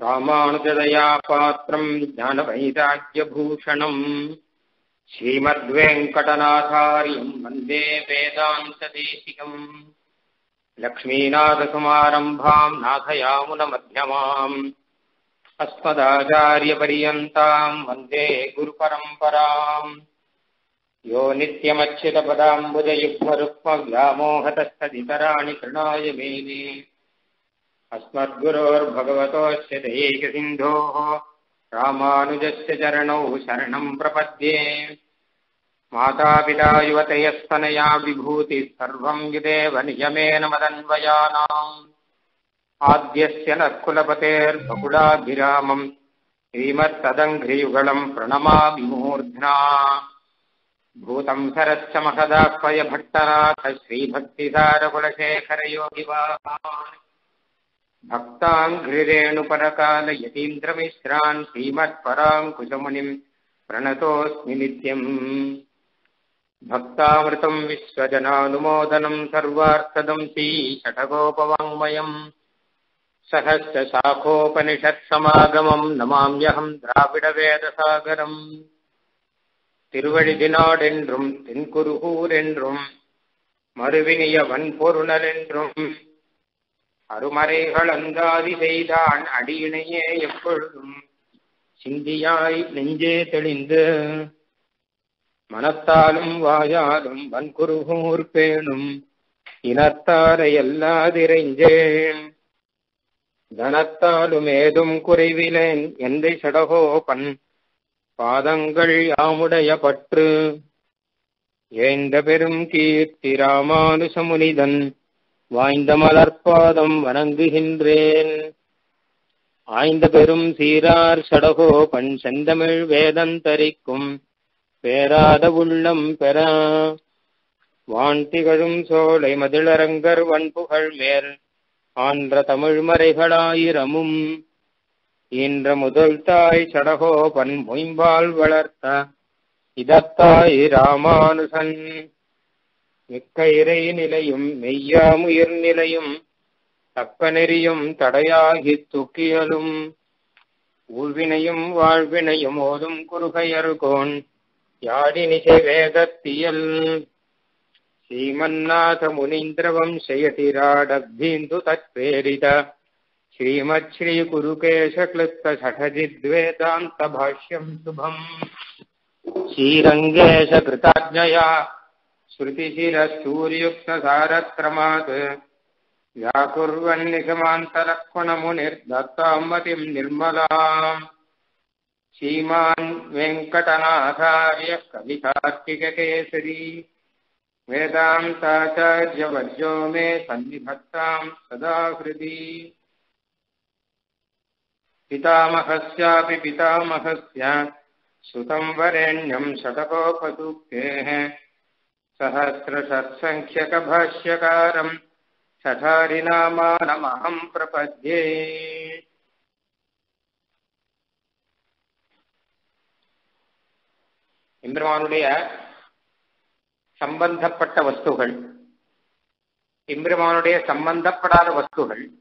రామానుజదయా పాత్రం జ్ఞానవైరాగ్యభూషణం శ్రీమద్వేంకటనాథార్యం వందే వేదాంతదేశికం లక్ష్మీనాథకుమారంభాం నాథయామునమధ్యమాం अस्मदाचार्यपर्यन्तां वन्दे गुरुपरम्पराम् यो नित्यमच्युतपदाम्बुजयुग्मरुक्मव्यामोहतस्तदितराणि कृणाय मेने अस्मद्गुरोर्भगवतोऽस्य दयैकसिन्धोः रामानुजस्य चरणौ शरणम् प्रपद्ये। मातापिता युवतयस्तनया विभूतिः सर्वम् युदेव नियमेन मदन्वयानाम्। आद्यस्य नःकुलपतेर्बकुलाभिरामम् श्रीमत्तदङ्घ्रियुगलम् प्रणमामि मूर्ध्ना भूतम् सरश्च महदाह्वय भट्टनाथ श्रीभक्तिसारकुलशेखरयोगिवाहान् भक्ताङ्घ्रिरेणुपरकालयतीन्द्रमिश्रान् श्रीमत्पराङ्कुशमुनिम् प्रणतोऽस्मि नित्यम् भक्तामृतम् विश्वजनानुमोदनम् सर्वार्थदम् श्रीषठकोपवाङ्मयम् सहस्रशाखोपनिषत्समागमम् नमाम्यहम् திராவிடவேதசாகரம் திருவழிதினாடென்றும் தென்குருகூரென்றும் மறுவினிய வன்பொருணலென்றும் அருமறைகள் அந்தாதி செய்தான் அடியினையே எப்பொழுதும் சிந்தியாய் நெஞ்சே தெளிந்து. மனத்தாலும் வாயாலும் வன்குருகூர் பேணும். இனத்தாரை எல்லாதிரைஞ்சேன். தனத்தாலும் ஏதும் குறைவிலேன் எந்தை சடகோபன் பாதங்கள் யாமுடைய பற்று. ஏந்த பெரும் கீர்த்தி ராமானுசமுனிதன். வாய்ந்த மலர்பாதம் வணங்குகின்றேன். ஆய்ந்த பெரும் சீரார் சடகோ பண் செந்தமிழ் வேதந்தரிக்கும் பேராத உள்ளம் பெறா. வான் திகழும் சோலை மதிளரங்கர் வன்புகழ் மேல். ஆன்ற தமிழ் மறைகளாயிரமும். ஈன்ற முதல் தாய் சடகோபன் மொயம்பால் வளர்த்த. இதத்தாய் ராமானுசன். இக்கயிறை நிலையும் மெய்யாமுயிர் நிலையும் தக்க நெறியும் தடையாகி துக்கியலும் உள்வினையும் வாழ்வினையும் ஓதும் குறுகையர்கோன் யாழினிசை வேதத்தியல். ஸ்ரீமன்னாத முனீந்திரவம் செயதிராடபீந்து தத்பேரித ஸ்ரீமத் ஸ்ரீ குருகேஷ கிளுப்த ஷடஜித்வேதாந்த பாஷ்யம் சுபம். ஸ்ரீரங்கேஷ கிருதாஜயா श्रुतिशिरसूर्युक्तसारक्रमात् व्याकुर्वन्निगमान्तलक्ष्मणमुनिर्दत्ताम् मतिम् निर्मलाम्। श्रीमान् वेङ्कटनाथार्यः कवितार्किककेसरी। वेदान्ताचार्यवर्यो मे सन्निभक्ताम् सदा हृदि पितामहस्यापि पितामहस्य श्रुतम् वरेण्यम् शतकोपसूक्तेः सहस्रषत्सङ्ख्यकभाष्यकारम् सठारिनामानमहम् प्रपद्ये இந்திரமானுடைய சம்பந்தப்பட்ட வஸ்துகள் எம்பெருமானுடைய சம்பந்தப்படாத வஸ்துகள்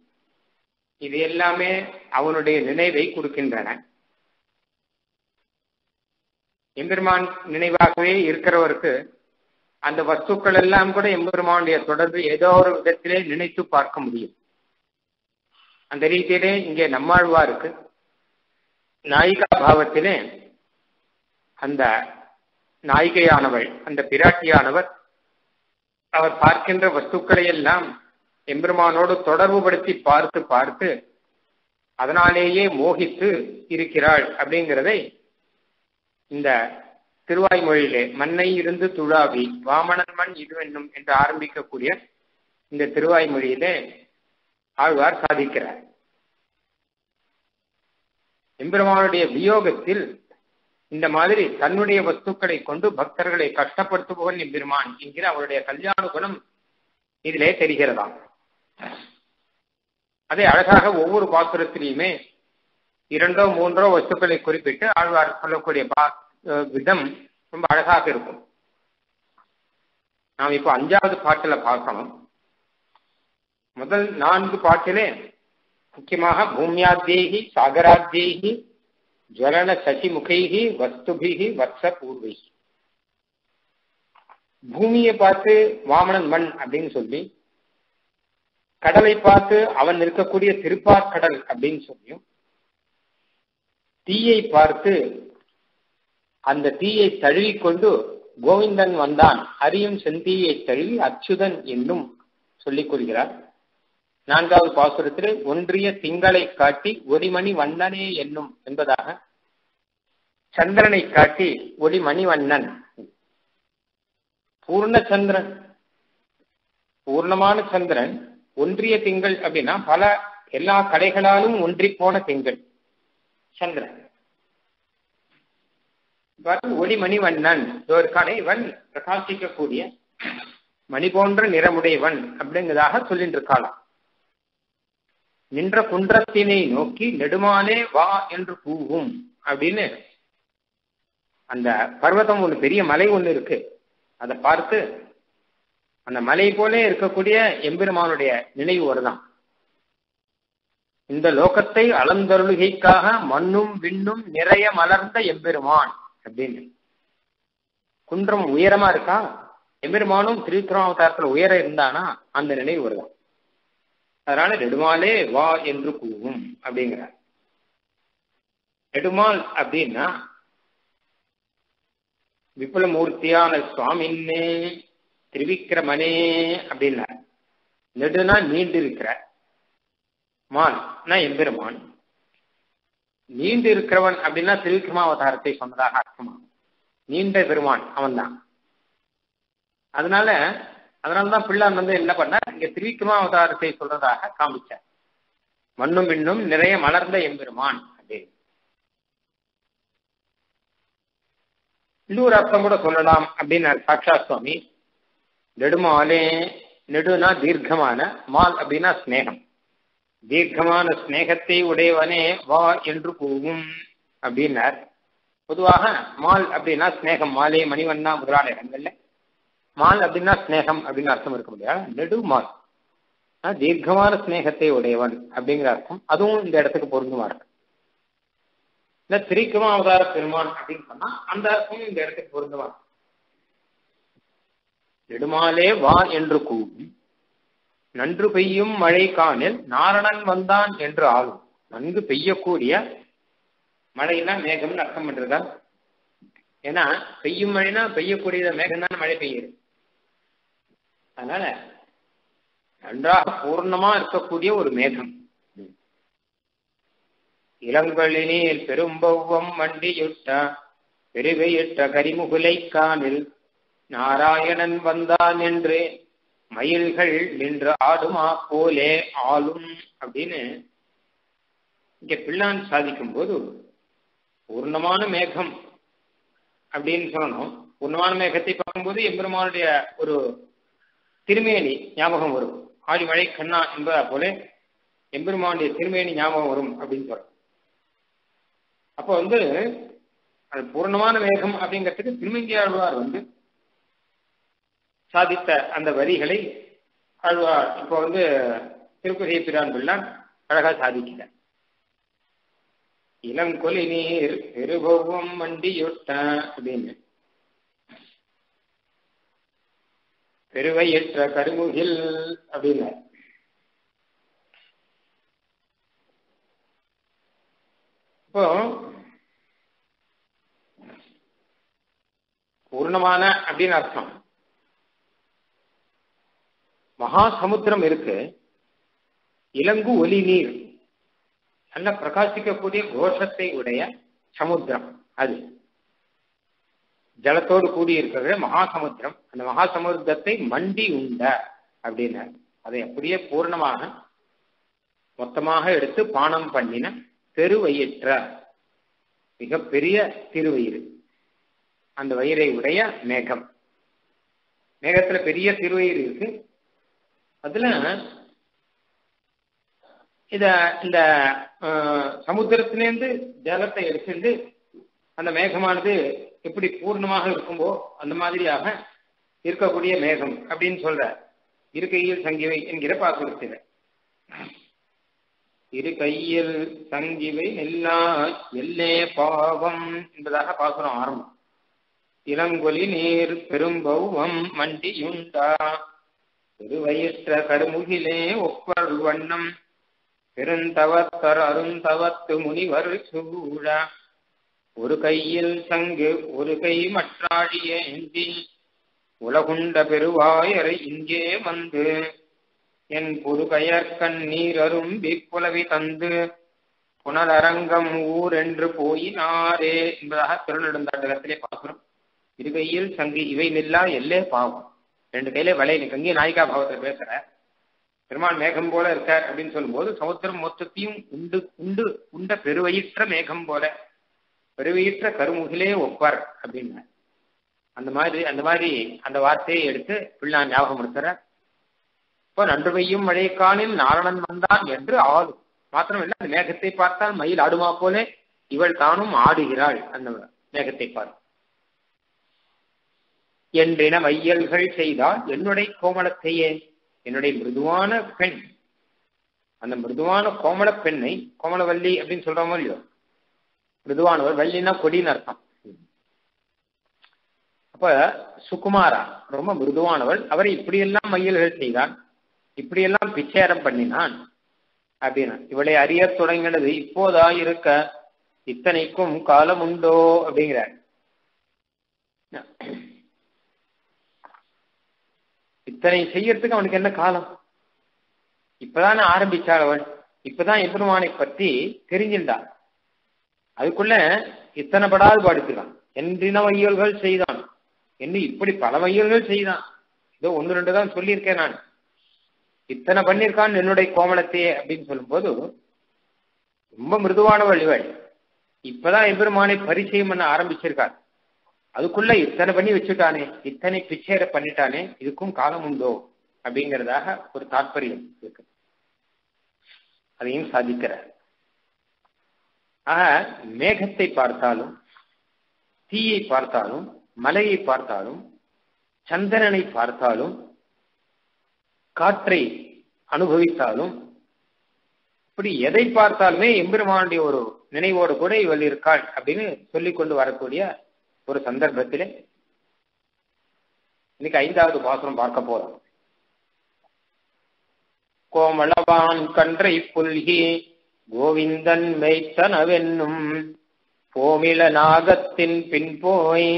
இது எல்லாமே அவனுடைய நினைவை கொடுக்கின்றன எம்பெருமான் நினைவாகவே இருக்கிறவருக்கு அந்த வஸ்துக்கள் எல்லாம் கூட எம்பெருமானுடைய தொடர்பு ஏதோ ஒரு விதத்திலே நினைத்து பார்க்க முடியும். அந்த ரீதியிலே இங்கே நம்மாழ்வாருக்கு நாயிகா பாவத்திலே அந்த நாயிகையானவள் அந்த பிராட்டியானவர் அவர் பார்க்கின்ற வஸ்துக்களை எல்லாம் எம்பெருமானோடு தொடர்புபடுத்தி பார்த்து பார்த்து அதனாலேயே மோகித்து இருக்கிறாள் அப்படிங்கிறதை இந்த திருவாய்மொழியிலே மண்ணை இருந்து துழாவி வாமணன் மண் இதுவென்னும் என்று ஆரம்பிக்கக்கூடிய இந்த திருவாய்மொழியிலே ஆழ்வார் சாதிக்கிறார். எம்பெருமானுடைய வியோகத்தில் இந்த மாதிரி தன்னுடைய வஸ்துக்களை கொண்டு பக்தர்களை கஷ்டப்படுத்துபவன் எம்பெருமான் என்கிற அவருடைய கல்யாண குணம் இதிலே தெரிகிறதாம் அதை அழகாக ஒவ்வொரு பாசுரத்திலையுமே இரண்டோ மூன்றோ வஸ்துக்களை குறிப்பிட்டு ஆழ்வார் சொல்லக்கூடிய விதம் ரொம்ப அழகாக இருக்கும். நாம் இப்போ அஞ்சாவது பாட்டில் பார்க்கணும். முதல் நான்கு பாட்டிலே முக்கியமாக பூமியாத்தியைகி சாகராத்தியைகி ஜலன சசிமுகைகி வஸ்துபிகி வத்ச பூர்வை பூமியை பார்த்து வாமனன் மண் அப்படின்னு சொல்லி கடலை பார்த்து அவன் இருக்கக்கூடிய திருப்பார்கடல் அப்படின்னு சொல்லியும் தீயை பார்த்து அந்த தீயை தழுவிக்கொண்டு கோவிந்தன் வந்தான். ஹரியும் செந்தீயை தழுவி அச்சுதன் என்னும் சொல்லிக் கொள்கிறார் நான்காவது பாசுரத்தில் ஒன்றிய திங்களை காட்டி ஒளிமணி வண்ணனே என்னும் என்பதாக சந்திரனை காட்டி ஒளிமணி வண்ணன். பூர்ண சந்திரன் பூர்ணமான சந்திரன். ஒன்றிய திங்கள் அப்படின்னா பல எல்லா கடைகளாலும் ஒன்றி போன திங்கள். சந்திரன். ஒளி மணிவண்ணன். ஒரு கடைவன் பிரகாசிக்கக்கூடிய மணி போன்ற நிறமுடையவன் அப்படிங்கிறதாக சொல்லிட்டு இருக்காளாம் நின்ற குன்றத்தினை நோக்கி நெடுமாலே வா என்று கூவும் அப்படின்னு அந்த பர்வதம் ஒன்று பெரிய மலை ஒன்று இருக்கு. அதை பார்த்து அந்த மலை போலே இருக்கக்கூடிய எம்பெருமானுடைய நினைவு வருதான். இந்த லோகத்தை அளந்தருளுகைக்காக மண்ணும் விண்ணும் நிறைய மலர்ந்த எம்பெருமான். அப்படின்னு. குன்றம் உயரமா இருக்கா? எம்பெருமானும் திருத்திராவதாரத்துல உயர இருந்தானா? அந்த நினைவு வருதான் அதனால நெடுமாலே வா என்று கூவும் அப்படிங்கிறார். நெடுமால் அப்படின்னா விபுலமூர்த்தியான சுவாமின்னே திரிவிக்கிரமனே அப்படின்னார் நெடுனா நீண்டு இருக்கிற மான் எம்பெருமான். நீண்டு இருக்கிறவன் அப்படின்னா திருவிக்ரமாவதாரத்தை சொன்னதாக அர்த்தமா? நீண்ட பெருமான் அவன்தான். அதனால அதனாலதான் பிள்ளான் வந்து என்ன பண்ணார்? இங்க திருவிக்ரமாவதாரத்தை சொல்றதாக காமிச்சார். மண்ணும் இன்னும் நிறைய மலர்ந்த எம்பெருமான் அப்படின்னு. இன்னொரு அர்த்தம் கூட சொல்லலாம் அப்படின்னு சாட்சா சுவாமி நெடுமாலே நெடுனா தீர்க்கமான மால் அப்படின்னா ஸ்னேகம் தீர்க்கமான ஸ்னேகத்தை உடையவனே வா என்று கூவும் அப்படின்னார். பொதுவாக மால் அப்படின்னா ஸ்னேகம் மாலே மணிவண்ணா முதலான இடங்கள்ல. மால் அப்படின்னா ஸ்னேகம் அப்படின்னு அர்த்தம் இருக்க முடியாது நெடு மால். தீர்க்கமான ஸ்னேகத்தை உடையவன் அப்படிங்கிற அர்த்தம். அதுவும் இந்த இடத்துக்கு பொருந்துமா இருக்கு. இந்த திரிக்கமா அவதார பெருமான் அப்படின்னு சொன்னா அந்த அர்த்தமும் இந்த இடத்துக்கு பொருந்துமா நெடுமாலே வா என்று கூவும். நன்று பெய்யும் மழை காணில் நாரணன் வந்தான் என்று ஆகும். நன்கு பெய்யக்கூடிய மழைனா மேகம்னு அர்த்தம் பண்றதா? ஏன்னா பெய்யும் மழைனா பெய்யக்கூடிய மேகம் தான் மழை பெய்யுது. அதனால நன்றாக பூர்ணமா இருக்கக்கூடிய ஒரு மேகம். இளங்களினில் பெரும்பௌவம் மண்டியுட்ட பெருவையிட்ட கரிமுகுலை காணில் நாராயணன் வந்தான் என்று மயில்கள் நின்று ஆடுமா போலே ஆளும் அப்படின்னு இங்க பிள்ளான் சாதிக்கும் போது பூர்ணமான மேகம் அப்படின்னு சொல்லணும். பூர்ணமான மேகத்தை பார்க்கும்போது எம்பெருமானுடைய ஒரு திருமேனி ஞாபகம் வரும். ஆடி மழை கண்ணா என்பதா போல எம்பெருமானுடைய திருமேனி ஞாபகம் வரும் அப்படின்னு சொல்றோம் அப்போ வந்து அது பூர்ணமான மேகம் அப்படிங்கிறதுக்கு திருமங்கியாழ்வார் வந்து சாதித்த அந்த வரிகளை ஆழ்வார் இப்போ வந்து திருக்குறையை பிரான் பிள்ளான் அழகா சாதிக்கிறார் இளங்கொலி நீர் பெருபவம் மண்டியுட்ட அப்படின்னு. பெருவையற்ற கருமுகில் அப்படின்னு. இப்போ பூர்ணமான அப்படின்னு அர்த்தம். மகா சமுத்திரம் இருக்கு. இலங்கு ஒலி நீர். நல்ல பிரகாசிக்கக்கூடிய கோஷத்தை உடைய சமுத்திரம் அது. ஜலத்தோடு கூடி மகாசமுத்திரம் அந்த மகா சமுத்திரத்தை மண்டி உண்ட அப்படின்னு அதை அப்படியே பூர்ணமாக மொத்தமாக எடுத்து பானம் பண்ணின பெருவயிற்ற மிகப்பெரிய திருவயிறு. அந்த வயிறை உடைய மேகம். மேகத்துல பெரிய திருவயிறு இருக்கு. அதுல இத இந்த சமுத்திரத்திலேருந்து ஜலத்தை எடுத்துட்டு அந்த மேகமானது எப்படி பூர்ணமாக இருக்கும்போ அந்த மாதிரியாக இருக்கக்கூடிய மேகம் அப்படின்னு சொல்ற. இருக்கையில் சங்கிவை என்கிற பாசுரத்தில். இரு கையில் சங்கிவை எல்லா எல்லே பாவம் என்பதாக பாசுரம் ஆரம்பம். இளங்கொலி நீர் பெரும்பௌவம் மண்டியுண்டா. திருவயிற்ற கருமுகிலே ஒப்பர் வண்ணம். பெருந்தவத்தர் அருந்தவத்து முனிவர் சூழ. ஒரு கையில் சங்கு ஒரு கை மற்றாழிய ஏந்தி உலகுண்ட பெருவாயரை இங்கே வந்து. என் புதுகயற்கண் நீரரும்பி புலவி தந்து. புனலரங்கம் ஊர் என்று போயினாரே என்பதாக திருநெடுந்தாண்டகத்திலே பார்க்கிறோம். இருகையில் சங்கு இவை நில்லா எல்லே பாவம். ரெண்டு கையில வளைய கங்கி நாயிகா பாவத்துல பேசுற. பெருமாள் மேகம் போல இருக்கார் அப்படின்னு சொல்லும்போது சமுத்திரம் மொத்தத்தையும் உண்டு உண்டு உண்ட பெருவயிற்ற மேகம் போல. பெருவயிற்ற கருமுகிலே ஒப்பார் அப்படின்னு. அந்த மாதிரி அந்த மாதிரி அந்த வார்த்தையை எடுத்து பிள்ளான் ஞாபகம் இருக்கிற இப்போ நன்று பெய்யும் மழைக்கானில் நாரணன் வந்தான் என்று ஆளும் மாத்திரமில்லை அந்த மேகத்தை பார்த்தால் மயில் ஆடுமா போல இவள் தானும் ஆடுகிறாள் அந்த மேகத்தை பார்த்து. என்றின மையல்கள் செய்தால் என்னுடைய கோமளத்தையே? என்னுடைய மிருதுவான பெண். அந்த மிருதுவான கோமள பெண்ணை கோமளவல்லி அப்படின்னு சொல்றோமோ இல்லையோ? மிருதுவானவர் வள்ளினா கொடின்னு அர்த்தம். அப்ப சுகுமாரா ரொம்ப மிருதுவானவள். அவரை இப்படியெல்லாம் மையல்கள் செய்தான். இப்படியெல்லாம் பிச்சேரம் பண்ணினான். அப்படின்னா இவளை அறிய தொடங்கினது இப்போதா இருக்க இத்தனைக்கும் காலம் உண்டோ அப்படிங்கிறார். இத்தனை செய்யறதுக்கு அவனுக்கு என்ன காலம்? இப்பதான் ஆரம்பிச்சாள் அவள் இப்பதான் எம்பெருமானை பற்றி தெரிஞ்சின்றான். அதுக்குள்ள இத்தனை படாது பாடுக்கிறான். என்றின வையல்கள் செய்தான். என்று இப்படி பல வையல்கள் செய்தான். இதோ ஒன்னு ரெண்டு தான் சொல்லியிருக்கேன் நான். இத்தனை பண்ணியிருக்கான் என்னுடைய கோமலத்தையே அப்படின்னு சொல்லும்போது ரொம்ப மிருதுவானவள் இவள். இப்பதான் எம்பெருமானை பரிச்சயம் பண்ண ஆரம்பிச்சிருக்காள் அதுக்குள்ள இத்தனை பண்ணி வச்சுட்டானே இத்தனை பிச்சேர பண்ணிட்டானே இதுக்கும் காலம் உண்டோ? அப்படிங்கிறதாக ஒரு தாற்பயம் இருக்கு. அதையும் சாதிக்கிறார். ஆக மேகத்தை பார்த்தாலும் தீயை பார்த்தாலும் மலையை பார்த்தாலும் சந்திரனை பார்த்தாலும் காற்றை அனுபவித்தாலும் இப்படி எதை பார்த்தாலுமே எம்பெருமானுடைய ஒரு நினைவோடு கூட இவள் இருக்காள் அப்படின்னு சொல்லிக் கொண்டு வரக்கூடிய ஒரு சந்தர்ப்பத்திலே இன்னைக்கு ஐந்தாவது பாசுரம் பார்க்க போறோம். கோமளவான் கன்றை புல்கி கோவிந்தன் மெய்த்தனவென்னும் போமிள நாகத்தின் பின் போய்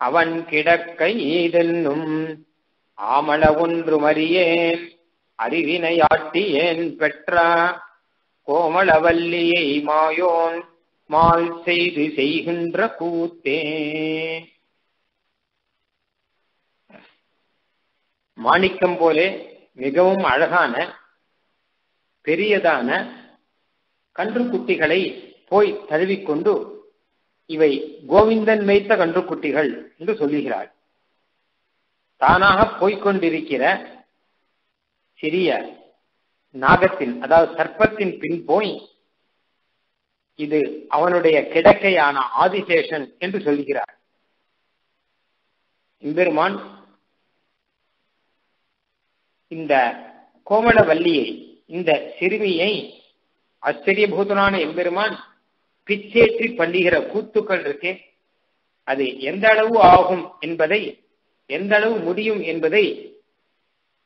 அவன் கிடக்கை ஈதென்னும் ஆமள ஒன்று மறியேன் அறிவினையாட்டியேன் பெற்ற கோமளவல்லியை மாயோன் மால் செய்து செய்கின்ற கூத்தே. மாணிக்கம் போலே மிகவும் அழகான பெரியதான கன்றுக்குட்டிகளை போய் தழுவிக்கொண்டு இவை கோவிந்தன் மேய்த்த கன்றுக்குட்டிகள் என்று சொல்லுகிறாள். தானாக போய்கொண்டிருக்கிற சிறிய நாகத்தின் அதாவது சர்ப்பத்தின் பின் போய் இது அவனுடைய கிடக்கையான ஆதிசேஷன் என்று சொல்கிறார். எம்பெருமான் இந்த கோமளவல்லியை இந்த சிறுமியை ஆச்சரியபூதனான எம்பெருமான் பிச்சேற்றி பண்ணுகிற கூத்துக்கள் இருக்கே அது எந்த அளவு ஆகும் என்பதை எந்த அளவு முடியும் என்பதை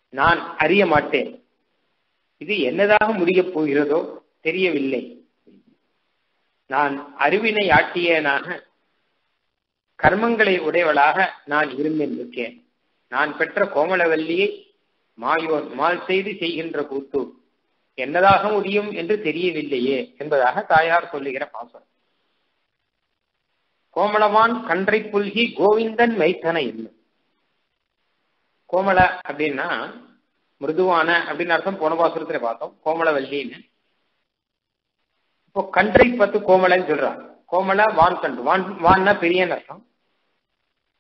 நான் அறிய மாட்டேன். இது என்னதாக முடியப் போகிறதோ தெரியவில்லை. நான் அறிவினை ஆட்டியேனாக கர்மங்களை உடையவளாக நான் இருந்திருக்கேன். நான் பெற்ற கோமளவல்லியை மாயோன் மால் செய்து செய்கின்ற கூத்து என்னதாக முடியும் என்று தெரியவில்லையே என்பதாக தாயார் சொல்லுகிற பாசம். கோமளவான் கன்றை புல்கி கோவிந்தன் மைத்தன இல்லை கோமள அப்படின்னா மிருதுவான அப்படின்னு அர்த்தம் போன பாசுரத்துல பார்த்தோம் கோமளவல்லின்னு. இப்போ கன்றை பத்து கோமலன்னு சொல்றான் கோமல வான் கன்று வான் வான்னா பெரியன்னு அர்த்தம்.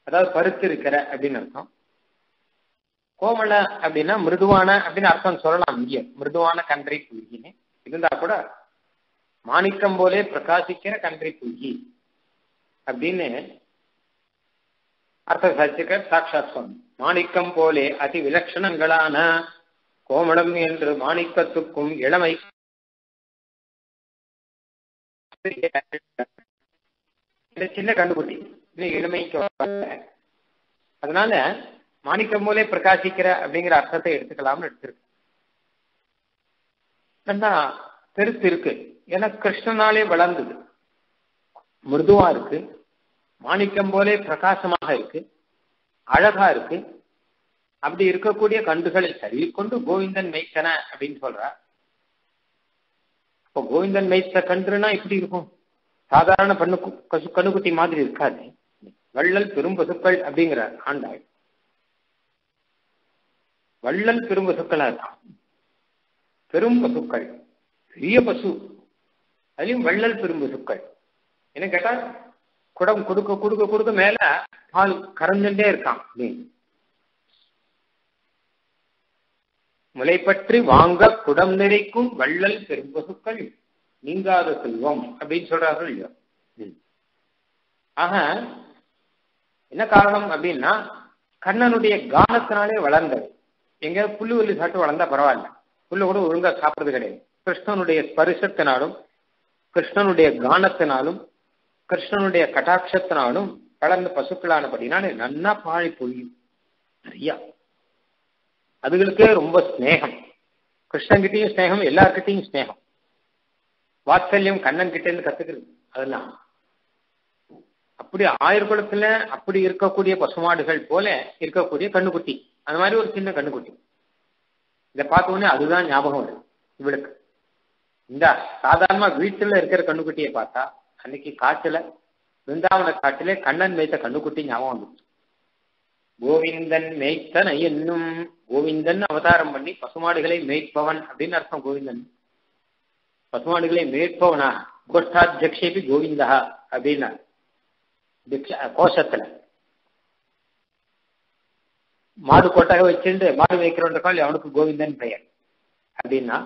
அதாவது பருத்து இருக்கிற அப்படின்னு அர்த்தம். கோமல அப்படின்னா மிருதுவான அப்படின்னு அர்த்தம் சொல்லலாம் இங்கே. மிருதுவான கன்றை புல்கின்னு. இருந்தா கூட மாணிக்கம் போலே பிரகாசிக்கிற கன்றை புல்கி அப்படின்னு அர்த்த சாட்சிக்க சாட்சாத் சுவாமி மாணிக்கம் போலே அதி விலட்சணங்களான கோமளம் என்று மாணிக்கத்துக்கும் இளமை சின்ன கண்டுபிடி இன்னும் இளமைக்கு அதனால மாணிக்கம் போலே பிரகாசிக்கிற அப்படிங்கிற அர்த்தத்தை எடுத்துக்கலாம்னு எடுத்திருக்கு பெருத்து இருக்கு. ஏன்னா கிருஷ்ணனாலே வளர்ந்தது. மிருதுவா இருக்கு. மாணிக்கம் போலே பிரகாசமாக இருக்கு. அழகா இருக்கு. அப்படி இருக்கக்கூடிய கண்டுகளை தள்ளிக்கொண்டு கோவிந்தன் மெய்த்தன அப்படின்னு சொல்றார். இப்போ கோவிந்தன் மெய்த்த கன்றுனா இப்படி இருக்கும். சாதாரண பண்ணு கசு கண்ணுக்குட்டி மாதிரி இருக்காது. வள்ளல் பெரும்பசுக்கள் அப்படிங்கிறார் ஆண்டாள். வள்ளல் பெரும்பசுக்களா இருக்கான் பெரும் பசுக்கள் பெரிய பசு அதுலயும் வள்ளல் பெரும்பசுக்கள் என்ன கேட்டா குடம் கொடுக்க கொடுக்க கொடுக்க மேல பால் கரைஞ்சுட்டே இருக்கான். அப்படின்னு முளைப்பற்றி வாங்க குடம் நிறைக்கும் வள்ளல் பெரும்பசுக்கள் நீங்காத செல்வம் அப்படின்னு சொல்றார்கள் இல்லையா? ஆக என்ன காரணம் அப்படின்னா கண்ணனுடைய கானத்தினாலே வளர்ந்தது. எங்க புல்லு வலி சாப்பிட்டு வளர்ந்தா பரவாயில்ல. புல்லு கூட ஒழுங்கா சாப்பிடுறது கிடையாது. கிருஷ்ணனுடைய ஸ்பரிசத்தினாலும் கிருஷ்ணனுடைய கானத்தினாலும் கிருஷ்ணனுடைய கட்டாட்சத்தினாலும் வளர்ந்த பசுக்களானபடினாலே நன்னா பாழி பொழியும். நிறையா அதுகளுக்கே ரொம்ப ஸ்நேகம் கிருஷ்ணன்கிட்டயும் ஸ்நேகம் எல்லார்கிட்டையும் ஸ்நேகம் வாத்சல்யம் கண்ணன் கிட்ட இருந்து கத்துக்கிறது அதெல்லாம். அப்படி ஆயுர்குலத்துல அப்படி இருக்கக்கூடிய பசுமாடுகள் போல இருக்கக்கூடிய கண்ணுக்குட்டி. அந்த மாதிரி ஒரு சின்ன கண்ணுக்குட்டி. இதை பார்த்த உடனே அதுதான் ஞாபகம் வருது இவளுக்கு. இந்த சாதாரணமா வீட்டுல இருக்கிற கண்ணுக்குட்டியை பார்த்தா அன்னைக்கு காட்டுல பிருந்தாவன காட்டிலே கண்ணன் மேய்த்த கண்ணுக்குட்டி ஞாபகம் வந்துச்சு. கோவிந்தன் மேய்த்தன என்னும் கோவிந்தன் அவதாரம் பண்ணி பசுமாடுகளை மேய்ப்பவன் அப்படின்னு அர்த்தம் கோவிந்தன். பசுமாடுகளை மேய்ப்பவனா? கோஷ்டாத்தியக்ஷேபி கோவிந்தா அப்படின்னா. கோஷத்துல. மாடு கொட்டாக வச்சுட்டு மாடு வைக்கிறோன்றக்கால் அவனுக்கு கோவிந்தன் பெயர். அப்படின்னா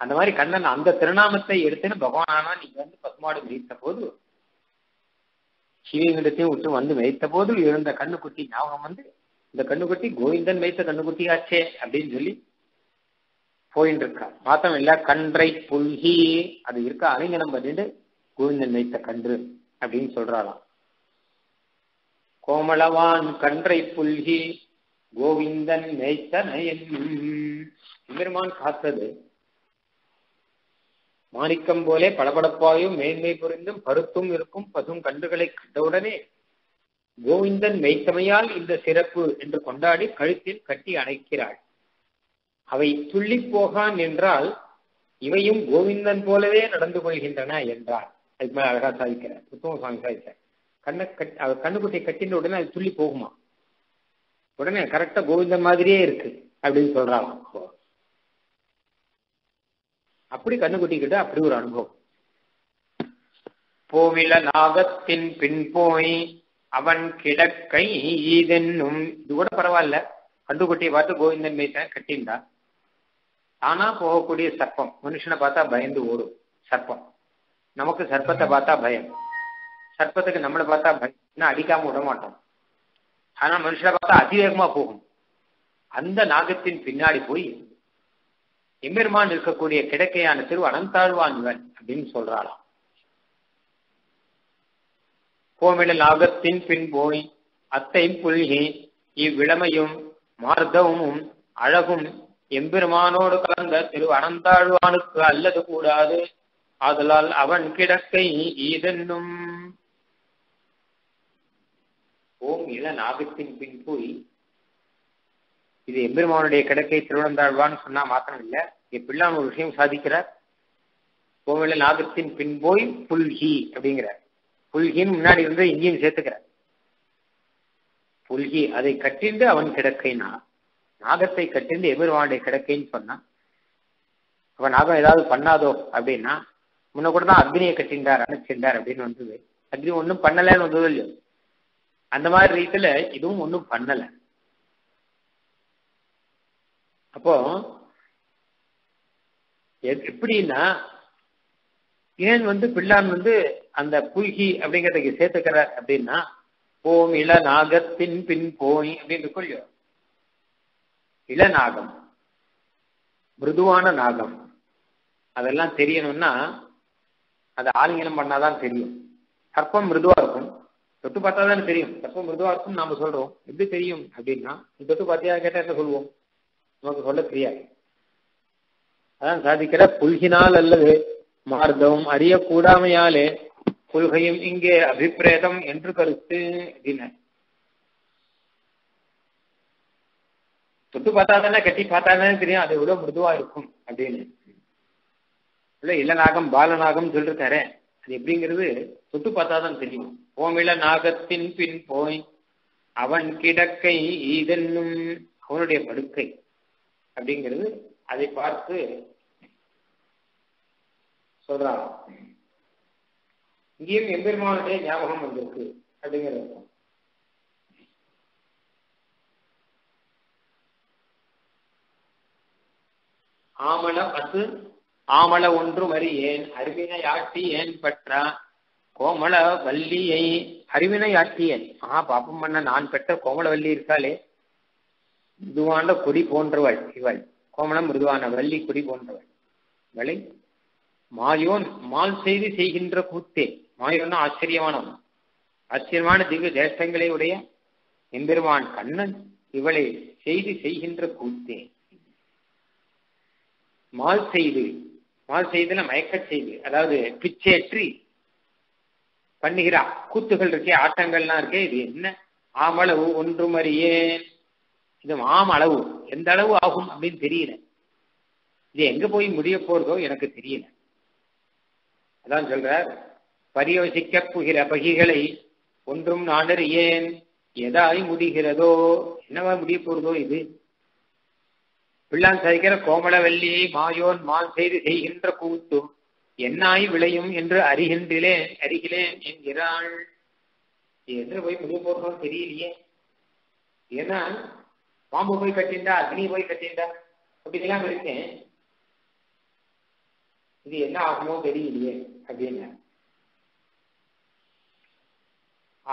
அந்த மாதிரி கண்ணன் அந்த திருநாமத்தை எடுத்துன்னு பகவானா நீங்க வந்து பசுமாடு மேய்த்த போது சிவலிங்கத்தையும் விட்டு வந்து மேய்த்த போது இருந்த கண்ணுக்குட்டி ஞாபகம் வந்து இந்த கண்ணுக்குட்டி கோவிந்தன் வைத்த கண்ணுக்குட்டியாச்சே அப்படின்னு சொல்லி போயின்னு இருக்கா மாத்தம் இல்ல கன்றை புல்கி அது இருக்க அலிங்கனம் பண்ணிட்டு கோவிந்தன் வைத்த கன்று அப்படின்னு சொல்றாளாம். கோமளவான் கன்றை புல்கி கோவிந்தன் மேய்த்த நயன். பெருமான் காத்தது மாணிக்கம் போலே பளபளப்பாயும் மேன்மை புரிந்தும் பருத்தும் இருக்கும் பசும் கன்றுகளை கண்டவுடனே கோவிந்தன் மெய்த்தமையால் இந்த சிறப்பு என்று கொண்டாடி கழுத்தில் கட்டி அணைக்கிறாள். அவை துள்ளி போகான் என்றால் இவையும் கோவிந்தன் போலவே நடந்து கொள்கின்றன என்றார். அதுக்கு மேல அழகா சாதிக்கிறார். உத்தம சுவாமி சாதிக்கிறார். கண்ணை கட் கண்ணுக்குட்டியை கட்டின உடனே அது துள்ளி போகுமா? உடனே கரெக்டா கோவிந்தன் மாதிரியே இருக்கு அப்படின்னு சொல்றாங்க அப்படி கண்ணுக்குட்டிக்கிட்ட அப்படி ஒரு அனுபவம். போவில நாகத்தின் பின் போய் அவன் கிடக்கை ஈதென்னும். இது கூட பரவாயில்ல. கண்டுக்குட்டியை பார்த்து கோவிந்தன் மேய்த்தன் கட்டிண்டா? ஆனா போகக்கூடிய சர்ப்பம். மனுஷனை பார்த்தா பயந்து ஓடும். சர்ப்பம். நமக்கு சர்ப்பத்தை பார்த்தா பயம். சர்ப்பத்துக்கு நம்மளை பார்த்தா பயம். அடிக்காம விட மாட்டோம். ஆனா மனுஷனை பார்த்தா அதிவேகமா போகும். அந்த நாகத்தின் பின்னாடி போய் எம்பெருமான் இருக்கக்கூடிய கிடக்கையான திரு அனந்தாழ்வான் இவன் அப்படின்னு சொல்றாளாம். கோமிட நாகத்தின் பின் போய் அத்தை புல்கி இவ்விளமையும் மார்க்கமும் அழகும். எம்பெருமானோடு கலந்த திரு அனந்தாழ்வானுக்கு அல்லது கூடாது. ஆதலால் அவன் கிடக்கை ஈதென்னும். ஓம் இள நாகத்தின் பின் போய் இது எம்பெருமானுடைய கிடக்கை திருவனந்தாழ்வான்னு சொன்னா மாத்திரம் இல்ல பிள்ளான் ஒரு விஷயம் சாதிக்கிறார். கோவில நாகத்தின் பின் போய் புல்கி அப்படிங்கிறார். புல்கின்னு முன்னாடி வந்து இங்கேயும் சேர்த்துக்கிற புல்கி அதை கட்டிண்டு அவன் கிடக்கைனா நாகத்தை கட்டிண்டு எமிர்வானுடைய கிடக்கைன்னு சொன்னான் அவன் நாகம் ஏதாவது பண்ணாதோ அப்படின்னா முன்ன கூட தான் அக்னியை கட்டிண்டார் அணைச்சிருந்தார் அப்படின்னு வந்தது. அக்னி ஒன்றும் பண்ணலைன்னு வந்தது இல்லையோ? அந்த மாதிரி ரீதியில இதுவும் ஒன்றும் பண்ணல. அப்போ எப்படின்னா ஏன் வந்து பிள்ளான் வந்து அந்த புல்கி அப்படிங்கிறதுக்கு சேர்த்துக்கிறார் அப்படின்னா ஓம் இள நாகத்தின் பின் போய் அப்படின்னு இருக்கும் இளநாகம் மிருதுவான நாகம். அதெல்லாம் தெரியணும்னா அதை ஆலிங்கனம் பண்ணாதான் தெரியும். சர்ப்பம் மிருதுவா இருக்கும். தொட்டு பார்த்தா தானே தெரியும். சர்ப்பம் மிருதுவா இருக்கும் நாம சொல்றோம். எப்படி தெரியும் அப்படின்னா தொட்டு பார்த்தியா கேட்டா என்ன சொல்லுவோம்? நமக்கு சொல்ல தெரியாது. அதான் சாதிக்கிற புல்கினால் அல்லது மார்க்கம் அறியக்கூடாமையாலே கொள்கையும் இங்கே அபிப்பிரேதம் என்று கருத்து அப்படின்னு தொட்டு பார்த்தா தானே கட்டி பார்த்தா தானே தெரியும் அது எவ்வளவு மிருதுவா இருக்கும் அப்படின்னு. இல்ல இளநாகம் பாலநாகம் சொல்லிருக்காரு. அது எப்படிங்கிறது தொட்டு பார்த்தா தான் தெரியும். ஓமிள நாகத்தின் பின் போய் அவன் கிடக்கை இதென்னும் அவனுடைய படுக்கை அப்படிங்கிறது அதை பார்த்து சொல்றான். இங்கேயும் எம்பெருமானுடைய ஞாபகம் வந்திருக்கு அப்படிங்கிறது ஆமள அசு ஆமள ஒன்று மறி ஏன் அறிவினை ஆட்டி ஏன் பற்றா? கோமள வள்ளியை அறிவினை ஆட்டியேன் ஆஹா பாப்பம் பண்ண நான் பெற்ற கோமள வள்ளி இருக்காளே. மிருதுவான கொடி போன்றவள் இவள். கோமளம் மிருதுவான வள்ளி கொடி போன்றவள். வளை மாயோன் மால் செய்து செய்கின்ற கூத்தே. மாயோன்னா ஆச்சரியமானவன் ஆச்சரியமான திவ்ய தேசங்களை உடைய எம்பெருமான் கண்ணன் இவளை செய்து செய்கின்ற கூத்தே. மால் செய்து மால் செய்துல மயக்க செய்து அதாவது பிச்சேற்றி பண்ணுகிறா கூத்துகள் இருக்கே ஆட்டங்கள்லாம் இருக்கே இது என்ன? ஆமளவு ஒன்றும் அறியேன் இது ஆம் அளவு. எந்த அளவு ஆகும் அப்படின்னு தெரியல. இது எங்க போய் முடிய போறதோ எனக்கு தெரியல. அதான் சொல்றார் பரியோசிக்கப் புகிற பகிகளை ஒன்றும் நாடறியேன். எதாய் முடிகிறதோ? என்னவா முடிய போறதோ இது? பிள்ளான் சதிக்கிற கோமளவல்லியை மாயோன் மால் செய்து செய்கின்ற கூத்தும் என்னாய் விளையும் என்று அறிகின்றேன் அறிகிறேன் என்கிறாள். என்று போய் முடிய போறதோ தெரியலையே. ஏன்னா பாம்பு போய் கட்டிண்டா அக்னி போய் கட்டிண்டா? அப்படிலாம் இருக்கேன். இது என்ன ஆகுமோ தெரியலையே அப்படின்னு.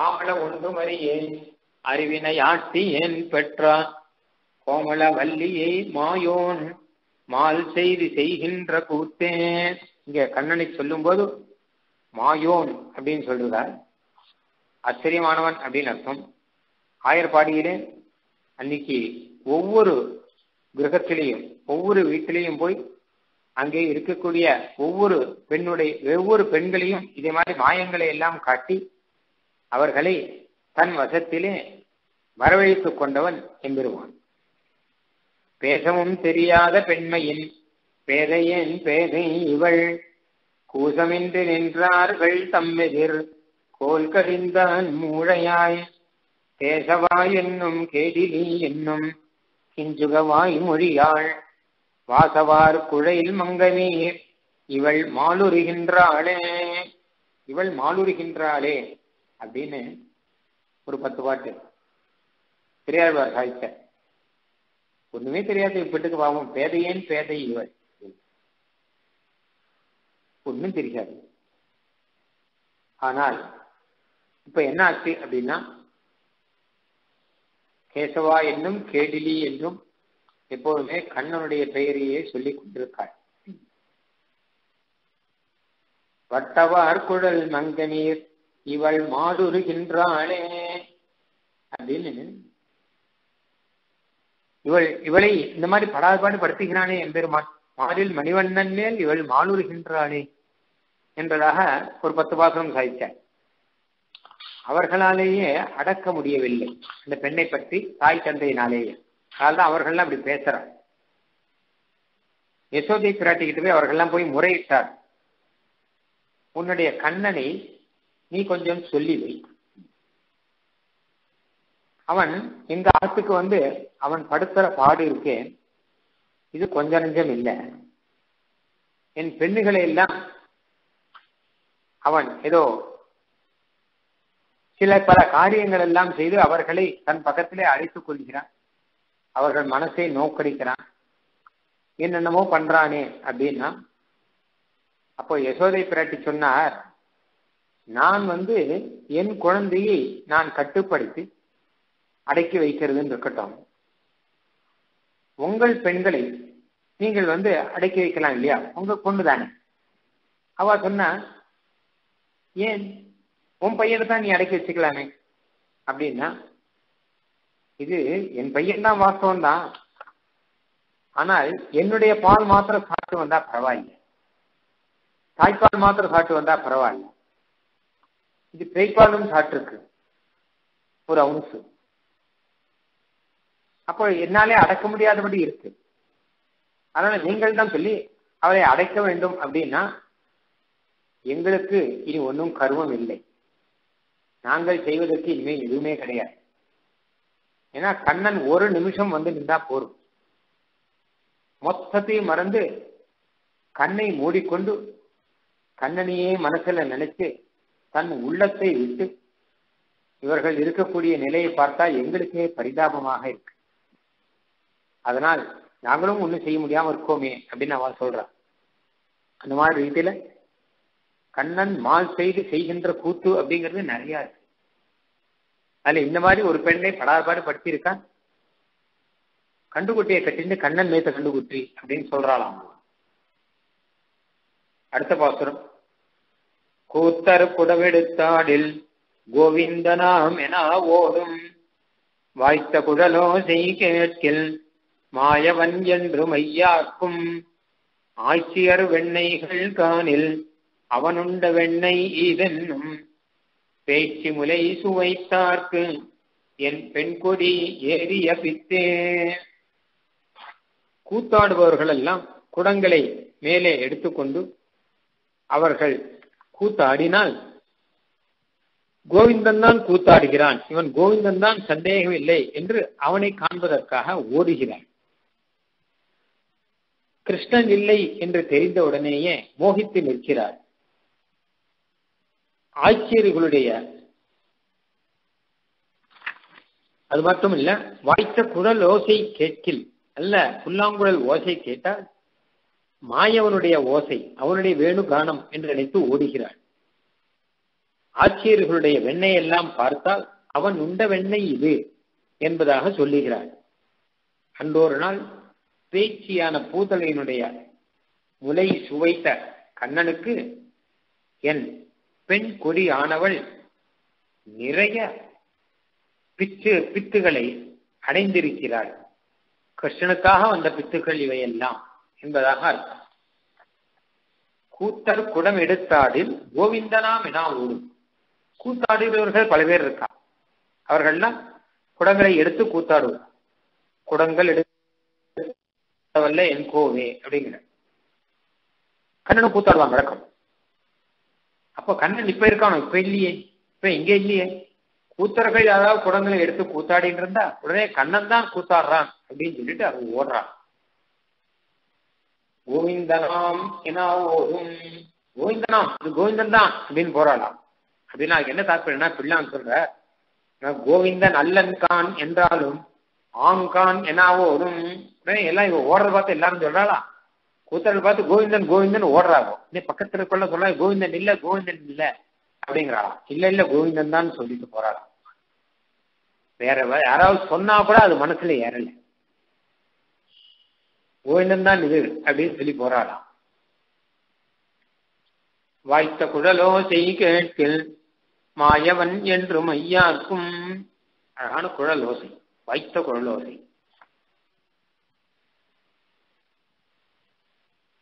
ஆமள ஒன்றும் அறியேன் அறிவினை ஆட்டி ஏன் பெற்றான்? கோமள வள்ளியை மாயோன் மால் செய்தி செய்கின்ற கூத்தே இங்க கண்ணனை சொல்லும் போது மாயோன் அப்படின்னு சொல்றார். ஆச்சரியமானவன் அப்படின்னு அர்த்தம். ஆயர்பாடியிலே அன்னைக்கு ஒவ்வொரு கிரகத்திலையும் ஒவ்வொரு வீட்டிலையும் போய் அங்கே இருக்கக்கூடிய ஒவ்வொரு பெண்ணுடைய ஒவ்வொரு பெண்களையும் இதே மாதிரி மாயங்களை எல்லாம் காட்டி அவர்களை தன் வசத்திலே வரவழைத்துக் கொண்டவன் எம்பெருவான் பேசவும் தெரியாத பெண்மையின் பேதையன் பேதை இவள். கூசமின்றி நின்றார்கள் தம்மெதிர். கோல் கடிந்தான் மூழையாய் பேசவாய் என்னும் கேடிலி என்னும் கிஞ்சுகவாய் மொழியாள். வாசவார் குழையில் மங்கமீர் இவள் மாலுருகின்றாளே இவள் மாலுருகின்றாளே அப்படின்னு ஒரு பத்து பாட்டு. பெரியாழ்வார் சாய்த்த ஒண்ணுமே தெரியாது இப்பட்டுக்கு பாவம். பேதையேன் பேதை இவர்? ஒன்றும் தெரியாது. ஆனால் இப்ப என்ன ஆச்சு அப்படின்னா கேசவா என்னும் கேடிலி என்றும் எப்போதுமே கண்ணனுடைய பெயரையே சொல்லிக் கொண்டிருக்காள். வட்டவார் குழல் மங்கநீர் இவள் மாடுருகின்றாளே அப்படின்னு இவள் இவளை இந்த மாதிரி படாதுபாடு படுத்துகிறானே எம்பெருமான். மாறில் மணிவண்ணன் மேல் இவள் மாலுருகின்றாளே என்பதாக ஒரு பத்து பாசனம் சாதித்தார். அவர்களாலேயே அடக்க முடியவில்லை. அந்த பெண்ணை பற்றி தாய் தந்தையினாலேயே. அதனால்தான் அவர்கள்லாம் அப்படி பேசுறார் யசோதை பிராட்டிக்கிட்டு போய் அவர்கள்லாம் போய் முறையிட்டார். உன்னுடைய கண்ணனை நீ கொஞ்சம் சொல்லி வை. அவன் இந்த ஆத்துக்கு வந்து அவன் படுத்துற பாடு இருக்கே இது கொஞ்ச நெஞ்சம் இல்லை. என் பெண்ணுகளை எல்லாம் அவன் ஏதோ சில பல காரியங்கள் எல்லாம் செய்து அவர்களை தன் பக்கத்திலே அழைத்துக் கொள்கிறான். அவர்கள் மனசை நோக்கடிக்கிறான். என்னென்னமோ பண்றானே அப்படின்னா அப்போ யசோதை பிராட்டி சொன்னார் நான் வந்து என் குழந்தையை நான் கட்டுப்படுத்தி அடக்கி வைக்கிறதுன்னு இருக்கட்டும். உங்கள் பெண்களை நீங்கள் வந்து அடக்கி வைக்கலாம் இல்லையா? உங்க பொண்ணு தானே. அவ சொன்னா ஏன்? உன் பையனை தான் நீ அடக்கி வச்சுக்கலாமே. அப்படின்னா இது என் பையன் தான் வாஸ்தவம் தான் ஆனால் என்னுடைய பால் மாத்திரம் சாப்பிட்டு வந்தா பரவாயில்ல. தாய்ப்பால் மாத்திரம் சாப்பிட்டு வந்தா பரவாயில்ல. இது பேய்ப்பாலும் சாற்றுக்கு ஒரு அவுன்ஸு. அப்போ என்னாலே அடக்க முடியாதபடி இருக்கு. அதனால நீங்கள் தான் சொல்லி அவரை அடைக்க வேண்டும் அப்படின்னா எங்களுக்கு இனி ஒன்றும் கருவம் இல்லை. நாங்கள் செய்வதற்கு இனிமேல் எதுவுமே கிடையாது. ஏன்னா கண்ணன் ஒரு நிமிஷம் வந்து நின்றா போரும் மொத்தத்தையும் மறந்து கண்ணை மூடிக்கொண்டு கண்ணனையே மனசுல நினைச்சு தன் உள்ளத்தை விட்டு இவர்கள் இருக்கக்கூடிய நிலையை பார்த்தால் எங்களுக்கே பரிதாபமாக இருக்கு. அதனால் நாங்களும் ஒன்றும் செய்ய முடியாம இருக்கோமே அப்படின்னு அவன் சொல்றான். அந்த மாதிரி ரீதியில கண்ணன் மால் செய்து செய்கின்ற கூத்து அப்படிங்கிறது நிறைய இருக்கு. அதுல இந்த மாதிரி ஒரு பெண்ணை படாபாடு படுத்தியிருக்கான். கண்டுகுட்டியை கட்டிட்டு கண்ணன் மேத்த கண்டுகுட்டி அப்படின்னு சொல்றாளாம். அடுத்த பாசுரம். கூத்தர் குடவெடுத்தாடில் கோவிந்தனாம் என ஓடும். வாய்த்த குழலோசை கேட்கில் மாயவன் என்று மையாக்கும். ஆட்சியர் வெண்ணெய்கள் காணில் அவனுண்ட வெண்ணெய் இதென்னும். பேச்சு முலை சுவைத்தார்க்கு என் பெண் கொடி ஏறிய பித்தே. கூத்தாடுபவர்கள் எல்லாம் குடங்களை மேலே எடுத்துக்கொண்டு அவர்கள் கூத்தாடினால் கோவிந்தன் தான் கூத்தாடுகிறான். இவன் கோவிந்தன் தான் சந்தேகம் இல்லை என்று அவனை காண்பதற்காக ஓடுகிறான். கிருஷ்ணன் இல்லை என்று தெரிந்த உடனேயே மோகித்து நிற்கிறார். ஆட்சியர்களுடைய அது மட்டும் இல்ல வாய்த்த குரல் ஓசை கேட்கில். அல்ல புல்லாங்குழல் ஓசை கேட்டால் மாயவனுடைய ஓசை அவனுடைய வேணு கானம் என்று நினைத்து ஓடுகிறாள். ஆட்சியர்களுடைய வெண்ணை எல்லாம் பார்த்தால் அவன் உண்ட வெண்ணெய் இது என்பதாக சொல்லுகிறாள். அன்றொரு நாள் பேச்சியான பூதலையினுடைய முலை சுவைத்த கண்ணனுக்கு என் பெண் கொடி ஆனவள் நிறைய பித்து பித்துகளை அடைந்திருக்கிறாள். கிருஷ்ணனுக்காக வந்த பித்துக்கள் இவையெல்லாம். என்பதாக அர்த்தம் கூத்தர் குடம் எடுத்தாடில் கோவிந்தனாம் என ஓடும் கூத்தாடுகிறவர்கள் பல பேர் இருக்கா அவர்கள்லாம் குடங்களை எடுத்து கூத்தாடுவார். குடங்கள் எடுவல்ல என் கோவே அப்படிங்கிற. கண்ணனும் கூத்தாடுவாங்க வழக்கம். அப்போ கண்ணன் இப்ப இருக்கானோ? இப்ப இல்லையே. இப்ப எங்க இல்லையே. கூத்தர்கள் யாராவது குடங்களை எடுத்து கூத்தாடின்னு இருந்தா உடனே கண்ணன் தான் கூத்தாடுறான் அப்படின்னு சொல்லிட்டு அவன் ஓடுறான். கோவிந்தனாம் என ஓடும் கோவிந்தனாம் இது கோவிந்தன் தான் அப்படின்னு போராடலாம் அப்படின்னா என்ன தாற்பயம்னா பிள்ளான் சொல்ற. கோவிந்தன் அல்லன் கான் என்றாலும் ஆங்கான் என ஓடும் எல்லாம் இவ ஓடுறத பார்த்து எல்லாரும் சொல்றாளா? கூத்தர்கள் பார்த்து கோவிந்தன் கோவிந்தன் ஓடுறாங்க நீ பக்கத்துல இருக்கல சொல்ல கோவிந்தன் இல்ல கோவிந்தன் இல்ல அப்படிங்கிறாளா இல்ல இல்ல கோவிந்தன் தான் சொல்லிட்டு போறாளாம். வேற யாராவது சொன்னா கூட அது மனசுல ஏறல. கோவிந்தன் தான் இது அப்படின்னு சொல்லி போறாளாம். வாய்த்த குழலோ செய் கேட்கில் மாயவன் என்று மையாக்கும் அழகான குழல் ஓசை வைத்த குழல் ஓசை.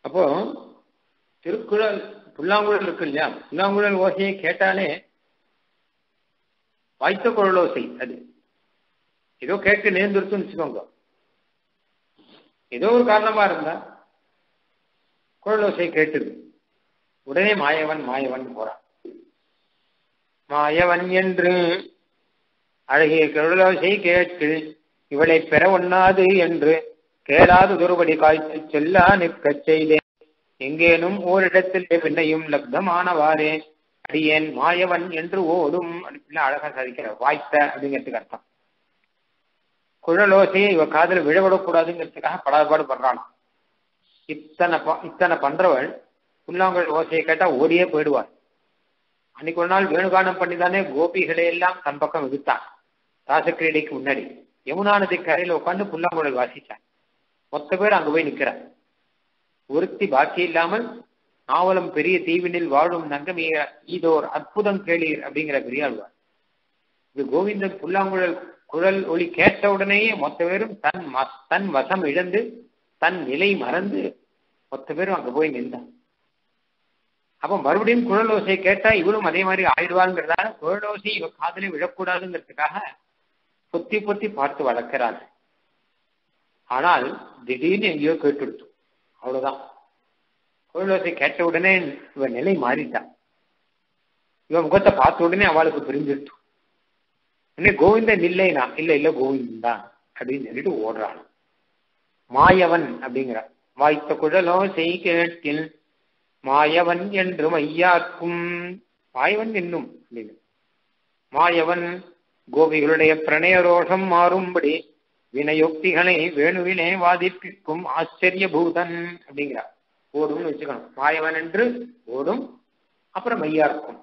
அப்போ திருக்குறள் புல்லாங்குழல் இருக்கு இல்லையா? புல்லாங்குழல் ஓசையை கேட்டாலே வாய்த்த குழல் ஓசை அது. ஏதோ கேட்க நேர்ந்துருச்சுன்னு வச்சுக்கோங்க. ஏதோ ஒரு காரணமா இருந்தா குழலோசை கேட்டுது. உடனே மாயவன் மாயவன் போறான். மாயவன் என்று அழகிய குழலோசை கேட்டு இவளை பெற ஒண்ணாது என்று கேளாது துருபடி காய்ச்சி செல்லா நிற்கச் செய்தேன். எங்கேனும் ஓரிடத்தில் பின்னையும் லப்தமானவாறே. அடியேன் மாயவன் என்று ஓடும். அப்படின்னு அழகா சாதிக்கிற வாய்த்த அப்படிங்கிறதுக்கு அர்த்தம். குழலோசையை இவ காதல விழவிடக்கூடாதுங்கிறதுக்காக படாபாடு பண்றான். இத்தனை இத்தனை பண்றவள் புல்லாங்குழல் ஓசையை கேட்டா ஓடியே போயிடுவார் அன்னைக்கு ஒரு நாள் வேணுகானம் பண்ணிதானே கோபிகளை எல்லாம் தன் பக்கம் விதித்தான் ராசக்கிரீடைக்கு முன்னாடி யமுனா நதி கரையில உட்காந்து புல்லாங்குழல் வாசிச்சான் மொத்த பேர் அங்க போய் நிக்கிறார். ஒருத்தி பாக்கி இல்லாமல் நாவலம் பெரிய தீவினில் வாழும் நங்கமீக இதோர் அற்புதம் கேளீர் அப்படிங்கிற பெரியாழ்வார். இது கோவிந்தன் புல்லாங்குழல் குழல் ஒளி கேட்ட உடனேயே மொத்த பேரும் தன் தன் வசம் இழந்து தன் நிலை மறந்து மொத்த பேரும் அங்க போய் நின்றான். அப்ப மறுபடியும் குழல் ஓசையை கேட்டா இவரும் அதே மாதிரி ஆயிடுவாங்கிறதால குழல் ஓசை இவ காதலையும் விழக்கூடாதுங்கிறதுக்காக பொத்தி பொத்தி பார்த்து வளர்க்கிறாங்க ஆனால் திடீர்னு எங்கேயோ கேட்டுடுத்து அவ்வளவுதான். குழல் ஓசை கேட்ட உடனே இவன் நிலை மாறிட்டான் இவன் முகத்தை பார்த்த உடனே அவளுக்கு புரிஞ்சிருத்தோம் உடனே கோவிந்தன் இல்லைனா இல்ல இல்ல கோவிந்தன் தான் அப்படின்னு சொல்லிட்டு ஓடுறான். மாயவன் அப்படிங்கிறான் வாய்த்த குழலோ செய் கேட்கில் மாயவன் என்று மையாக்கும். மாயவன் என்னும் அப்படின்னு. மாயவன் கோபிகளுடைய பிரணய ரோஷம் மாறும்படி வினயோக்திகளை வேணுவினே வாதிப்பிக்கும் ஆச்சரிய பூதன் அப்படிங்கிறார். ஓடும்னு வச்சுக்கணும். மாயவன் என்று ஓடும் அப்புறம் மையாக்கும்.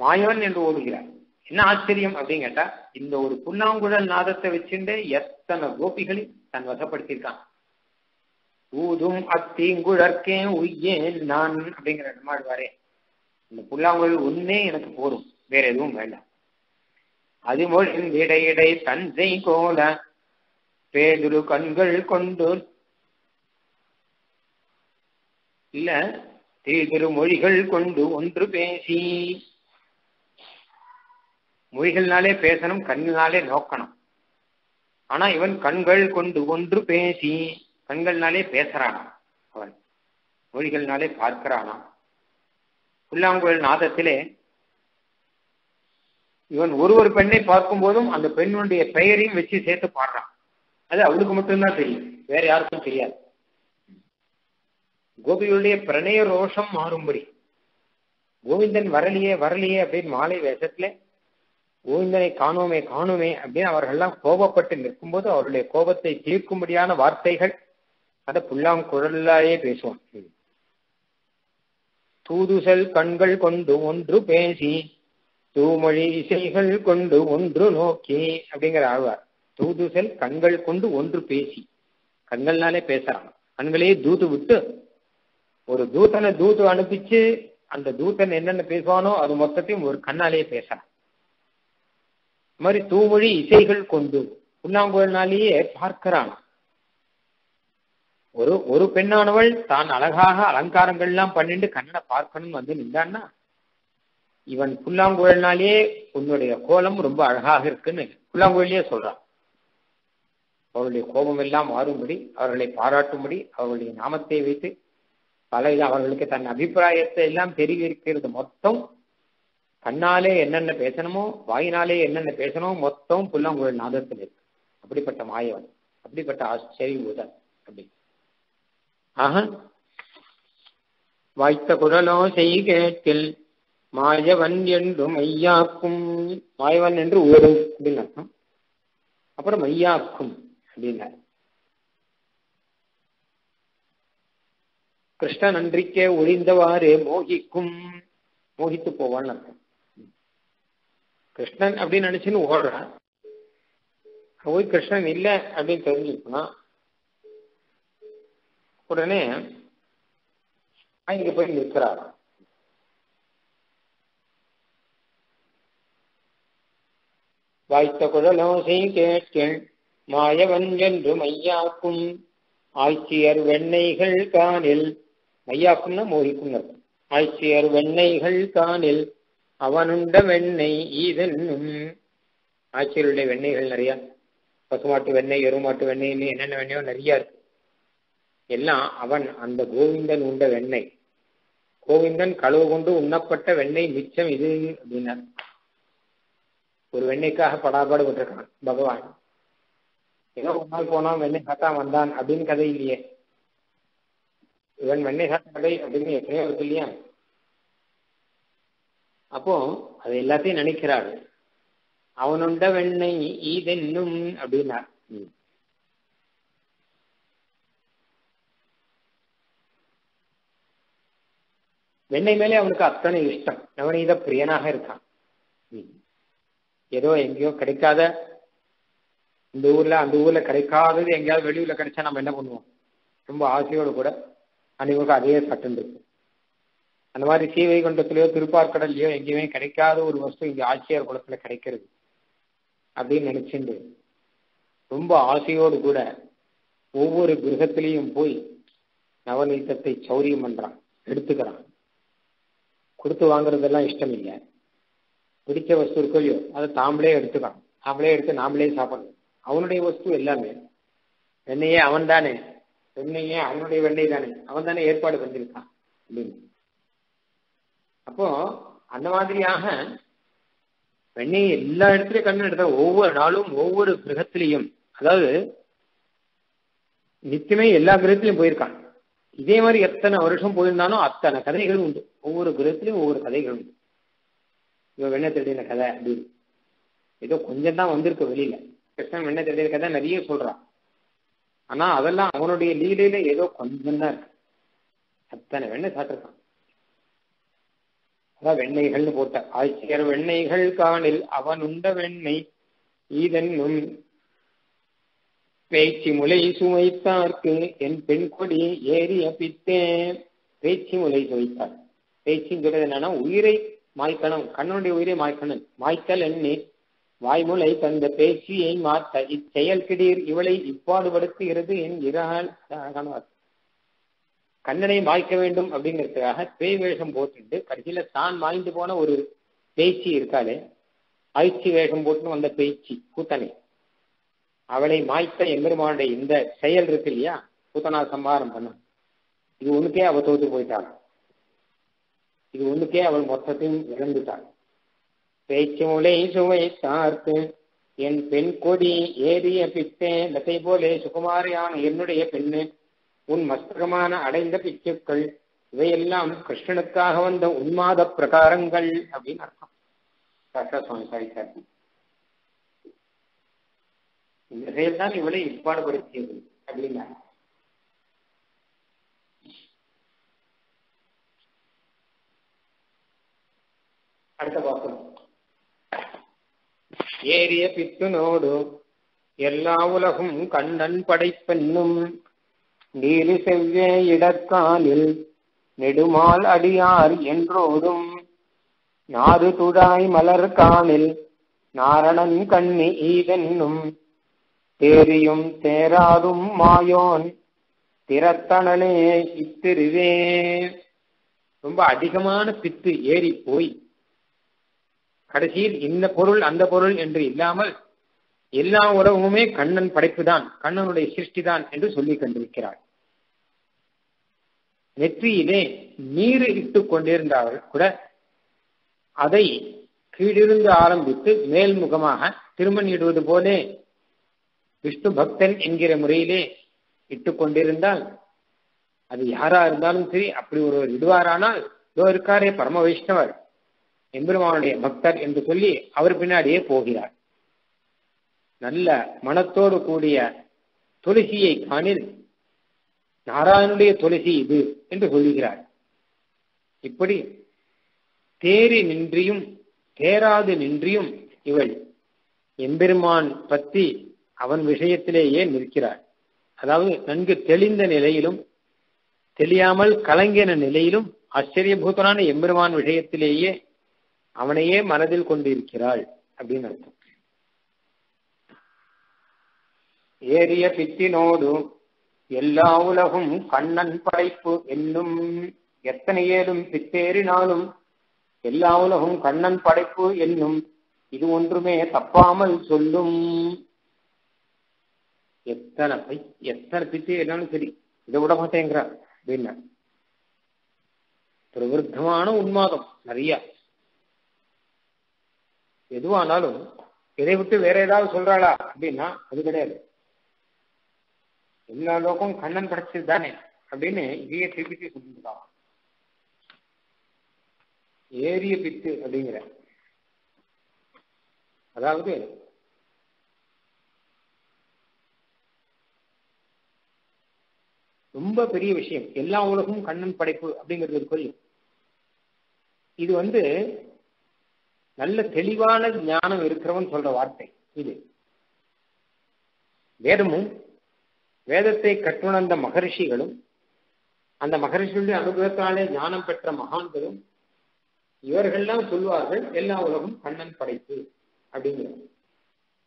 மாயவன் என்று ஓடுகிறார் என்ன ஆச்சரியம் அப்படின்னு கேட்டா இந்த ஒரு புல்லாங்குழல் நாதத்தை வச்சுட்டு எத்தனை கோபிகளை தன் வசப்படுத்தியிருக்கான். ஊதும் அத்தீங்குழற்கே உய்யேன் நான் அப்படிங்கிற இடமாடுவாரே இந்த புல்லாங்குழல் ஒன்னே எனக்கு போதும். வேற எதுவும் வேண்டாம். அது மொழின் இடையிடை தஞ்சை கோல பேதுரு கண்கள் கொண்டு இல்ல தீதிரு மொழிகள் கொண்டு ஒன்று பேசி மொழிகள்னாலே பேசணும் கண்ணினாலே நோக்கணும். ஆனா இவன் கண்கள் கொண்டு ஒன்று பேசி கண்கள்னாலே பேசுறானா? அவன் மொழிகள்னாலே பார்க்கிறானா? புல்லாங்குழல் நாதத்திலே இவன் ஒரு ஒரு பெண்ணை பார்க்கும் போதும் அந்த பெண்ணுடைய பெயரையும் வச்சு சேர்த்து பாடுறான். அது அவளுக்கு மட்டும்தான் தெரியும். வேற யாருக்கும் தெரியாது. கோபியுடைய பிரணய ரோஷம் மாறும்படி. கோவிந்தன் வரலையே வரலையே அப்படின்னு மாலை வேஷத்துல ஓய்ந்தனை காணோமே காணோமே அப்படின்னு அவர்கள்லாம் கோபப்பட்டு நிற்கும்போது அவருடைய கோபத்தை தீர்க்கும்படியான வார்த்தைகள் அத புல்லாங்குழலாயே பேசுவான். தூதுசல் கண்கள் கொண்டு ஒன்று பேசி தூமொழி இசைகள் கொண்டு ஒன்று நோக்கி அப்படிங்கிற ஆழ்வார். தூதுசல் கண்கள் கொண்டு ஒன்று பேசி. கண்கள்னாலே பேசுறான். கண்களையே தூது விட்டு ஒரு தூதனை தூது அனுப்பிச்சு அந்த தூதன் என்னென்ன பேசுவானோ அது மொத்தத்தையும் ஒரு கண்ணாலேயே பேசுறான். இது மாதிரி தூமொழி இசைகள் கொண்டு புல்லாங்குழல்னாலேயே பார்க்கிறான். ஒரு ஒரு பெண்ணானவள் தான் அழகாக அலங்காரங்கள் எல்லாம் பண்ணிட்டு கண்ணனை பார்க்கணும்னு வந்து நின்றான்னா இவன் புல்லாங்குழல்னாலேயே உன்னுடைய கோலம் ரொம்ப அழகாக இருக்குன்னு புல்லாங்குழலையே சொல்றான். அவருடைய கோபம் எல்லாம் மாறும்படி அவர்களை பாராட்டும்படி அவர்களுடைய நாமத்தை வைத்து பல அவர்களுக்கு தன் அபிப்பிராயத்தை எல்லாம் தெரிவிக்கிறது மொத்தம் கண்ணாலே என்னென்ன பேசணுமோ வாயினாலே என்னென்ன பேசணுமோ மொத்தம் புல்லாங்குழல் நாதத்தில் இருக்கு. அப்படிப்பட்ட மாயவன் அப்படிப்பட்ட ஆச்சரிய உதன் அப்படி. ஆக வாய்த்த குரலோ செய் கேட்டில் மாயவன் என்றும் மையாக்கும் மாயவன் என்று ஓடும் அப்படின்னு அர்த்தம். அப்புறம் மையாக்கும் அப்படின்னார். கிருஷ்ண நன்றிக்கே ஒழிந்தவாறு மோகிக்கும். மோகித்து போவான்னு அர்த்தம். கிருஷ்ணன் அப்படின்னு நினைச்சுன்னு ஓடுறான் போய் கிருஷ்ணன் இல்லை அப்படின்னு தெரிஞ்சுக்கணும் உடனே இங்க போய் நிற்கிறாராம் வாய்த்த குழலோசை கேட்கேன் மாயவன் என்று மையாக்கும் ஆய்ச்சியர் வெண்ணெய்கள் காணில். மையாக்கும்னா மோகிக்கும் ஆய்ச்சியர் வெண்ணெய்கள் காணில் அவனுண்ட வெண்ணெய் ஈதன்னும். ஆட்சியருடைய வெண்ணெய்கள் நிறைய. பசுமாட்டு வெண்ணெய் எருமாட்டு வெண்ணெய்னு என்னென்ன வெண்ணெயோ நிறைய இருக்கு. எல்லாம் அவன் அந்த கோவிந்தன் உண்ட வெண்ணெய். கோவிந்தன் களவு கொண்டு உண்ணப்பட்ட வெண்ணெய் மிச்சம் இது அப்படின்னார். ஒரு வெண்ணெய்க்காக படாபாடு விட்டுருக்கான் பகவான். ஏதோ ஒரு நாள் போனான் வெண்ணெய் சாத்தான் வந்தான் அப்படின்னு கதை இல்லையே. இவன் வெண்ணெய் சாத்த கதை அப்படின்னு எத்தனையோ இருக்கு இல்லையா? அப்போ அது எல்லாத்தையும் நினைக்கிறாரு. அவனுண்ட வெண்ணெய் ஈதென்னும் அப்படின்னார். வெண்ணெய் மேலே அவனுக்கு அத்தனை இஷ்டம். நவநீத பிரியனாக இருக்கான். ஏதோ எங்கேயோ கிடைக்காத இந்த ஊர்ல அந்த ஊர்ல கிடைக்காதது எங்கேயாவது வெளியூர்ல கிடைச்சா நம்ம என்ன பண்ணுவோம்? ரொம்ப ஆசையோடு கூட அன்னைக்கு அதே சட்டம் இருக்கு அந்த மாதிரி ஸ்ரீவைகுண்டத்திலயோ திருப்பார்கடல்லையோ எங்கேயுமே கிடைக்காத ஒரு வஸ்து இங்க ஆட்சியார் குளத்துல கிடைக்கிறது. அப்படின்னு நினைச்சுண்டு. ரொம்ப ஆசையோடு கூட ஒவ்வொரு கிரகத்திலையும் போய் நவநீதத்தை சௌரியம் பண்றான் எடுத்துக்கிறான். கொடுத்து வாங்குறதெல்லாம் இஷ்டம் இல்லை பிடிச்ச வஸ்து இருக்கோயோ அதை தாம்பளே எடுத்துக்கலாம் தாமளே எடுத்து நாமளே சாப்பிடணும். அவனுடைய வஸ்து எல்லாமே வெண்ணையே அவன் தானே வெண்ணையே அவனுடைய வெண்ணெய் தானே அவன் தானே ஏற்பாடு பண்ணியிருக்கான் அப்படின்னு. அப்போ அந்த மாதிரியாக வெண்ணெய் எல்லா இடத்துலயும் கண்ணு எடுத்த ஒவ்வொரு நாளும் ஒவ்வொரு கிரகத்திலையும் அதாவது நித்தியமே எல்லா கிரகத்திலையும் போயிருக்கான் இதே மாதிரி எத்தனை வருஷம் போயிருந்தானோ அத்தனை கதைகள் உண்டு. ஒவ்வொரு கிரகத்திலையும் ஒவ்வொரு கதைகள் உண்டு. இவன் வெண்ணெய் திருடின கதை அப்படின்னு ஏதோ கொஞ்சம் தான் வந்திருக்கு வெளியில. கிருஷ்ணன் வெண்ணெய் திருடின கதை நிறைய சொல்றான் ஆனா அதெல்லாம் அவனுடைய லீலையில ஏதோ கொஞ்சம் தான் இருக்கு. அத்தனை வெண்ணெய் சாப்பிட்டுருக்கான் அதான் வெண்ணெய்கள்னு போட்ட ஆட்சியர் வெண்ணெய்கள் காணில் அவன் உண்ட வெண்ணெய் ஈதன்னும் பேச்சு முலை சுவைத்தார்க்கு என் பெண் கொடி ஏறிய பித்தே பேச்சு முலை சுவைத்தார் பேச்சுன்னு சொல்றது என்னன்னா உயிரை மாய்க்கணும். கண்ணனுடைய உயிரை மாய்க்கணும். மாய்த்தல் எண்ணி வாய்முலை தந்த பேச்சியை மாற்ற இச்செயல் கிடீர் இவளை இப்பாடுபடுத்துகிறது என் இறால். கண்ணனை மாய்க்க வேண்டும் அப்படிங்கிறதுக்காக பேய் வேஷம் போட்டுட்டு கடைசியில தான் மாய்ந்து போன ஒரு பேச்சு இருக்காளே ஆய்ச்சி வேஷம் போட்டுன்னு வந்த பேச்சு கூத்தனை. அவளை மாய்த்த எம்பெருமானுடைய இந்த செயல் இருக்கு இல்லையா? கூத்தனா சம்ஹாரம் பண்ண இது ஒண்ணுக்கே அவ தோத்து போயிட்டாள். இது ஒண்ணுக்கே அவள் மொத்தத்தையும் இழந்துட்டாள். பேச்சு முலை சுவை சார்த்து என் பெண் கொடி ஏறிய பித்தே லத்தை போலே சுகுமாரியான என்னுடைய பெண்ணு உன் மஸ்தகமான அடைந்த பிச்சுக்கள் இவையெல்லாம் கிருஷ்ணனுக்காக வந்த உன்மாத பிரகாரங்கள் அப்படின்னு அர்த்தம். டாக்டர் சுவாமி சாதித்தார் இந்த தான் இவளை இப்பாடுபடுத்தியது அப்படின்னா அடுத்த பாசம் ஏறிய பித்துனோடு எல்லா உலகும் கண்ணன் படைப்பென்னும் நீலி செவ்வே இடக்காலில் நெடுமால் அடியார் என்றோடும் நாறு துடாய் மலர் காணில் நாரணன் கண்ணி ஈதென்னும் தேரியும் தேராதும் மாயோன் திறத்தனலே இத்திருவே. ரொம்ப அதிகமான பித்து ஏறி போய் கடைசியில் இந்த பொருள் அந்த பொருள் என்று இல்லாமல் எல்லா உறவுமே கண்ணன் படைப்புதான் கண்ணனுடைய சிருஷ்டிதான் என்று சொல்லிக் கொண்டிருக்கிறார் நெற்றியிலே நீர் இட்டு கொண்டிருந்தார்கள் கூட அதை கீழிருந்து ஆரம்பித்து மேல்முகமாக திருமணிடுவது போலே விஷ்ணு பக்தன் என்கிற முறையிலே இட்டுக்கொண்டிருந்தால் அது யாரா இருந்தாலும் சரி அப்படி ஒருவர் இடுவாரானால் இதோ இருக்காரே பரம வைஷ்ணவர் எம்பெருமானுடைய பக்தர் என்று சொல்லி அவர் பின்னாடியே போகிறார். நல்ல மனத்தோடு கூடிய துளசியை காணில் நாராயணனுடைய துளசி இது என்று சொல்லுகிறார். இப்படி தேறி நின்றியும் தேராது நின்றியும் இவள் எம்பெருமான் பற்றி அவன் விஷயத்திலேயே நிற்கிறார் அதாவது நன்கு தெளிந்த நிலையிலும் தெரியாமல் கலங்கின நிலையிலும் ஆச்சரியபூதனான எம்பெருமான் விஷயத்திலேயே அவனையே மனதில் கொண்டிருக்கிறாள் அப்படின்னு அர்த்தம். ஏறிய பித்தினோடு எல்லா உலகும் கண்ணன் படைப்பு என்னும் எத்தனை ஏழும் பித்தேறினாலும் எல்லா உலகும் கண்ணன் படைப்பு என்னும் இது ஒன்றுமே தப்பாமல் சொல்லும். எத்தனை பை எத்தனை பித்து என்னாலும் சரி இதை விட மாட்டேங்கிறார் அப்படின்னா. பிரவருத்தமான உன்மாதம் நிறைய. எதுவானாலும் இதை விட்டு வேற ஏதாவது சொல்றாளா அப்படின்னா அது கிடையாது. எல்லா லோகம் கண்ணன் படைச்சது தானே அப்படின்னு இதையே திருப்பி சொல்லிருக்கான் ஏரிய பித்து அப்படிங்கிற. அதாவது ரொம்ப பெரிய விஷயம். எல்லா உலகமும் கண்ணன் படைப்பு அப்படிங்கிறது ஒரு கொள்ளும் இது வந்து நல்ல தெளிவான ஞானம் இருக்கிறவன் சொல்ற வார்த்தை இது. வேதமும் வேதத்தை கற்றுணர்ந்த மகர்ஷிகளும் அந்த மகரிஷியுடைய அனுகிரகத்தாலே ஞானம் பெற்ற மகான்களும் இவர்கள்லாம் சொல்வார்கள் எல்லா உலகம் கண்ணன் படைப்பு அப்படிங்கிறார்.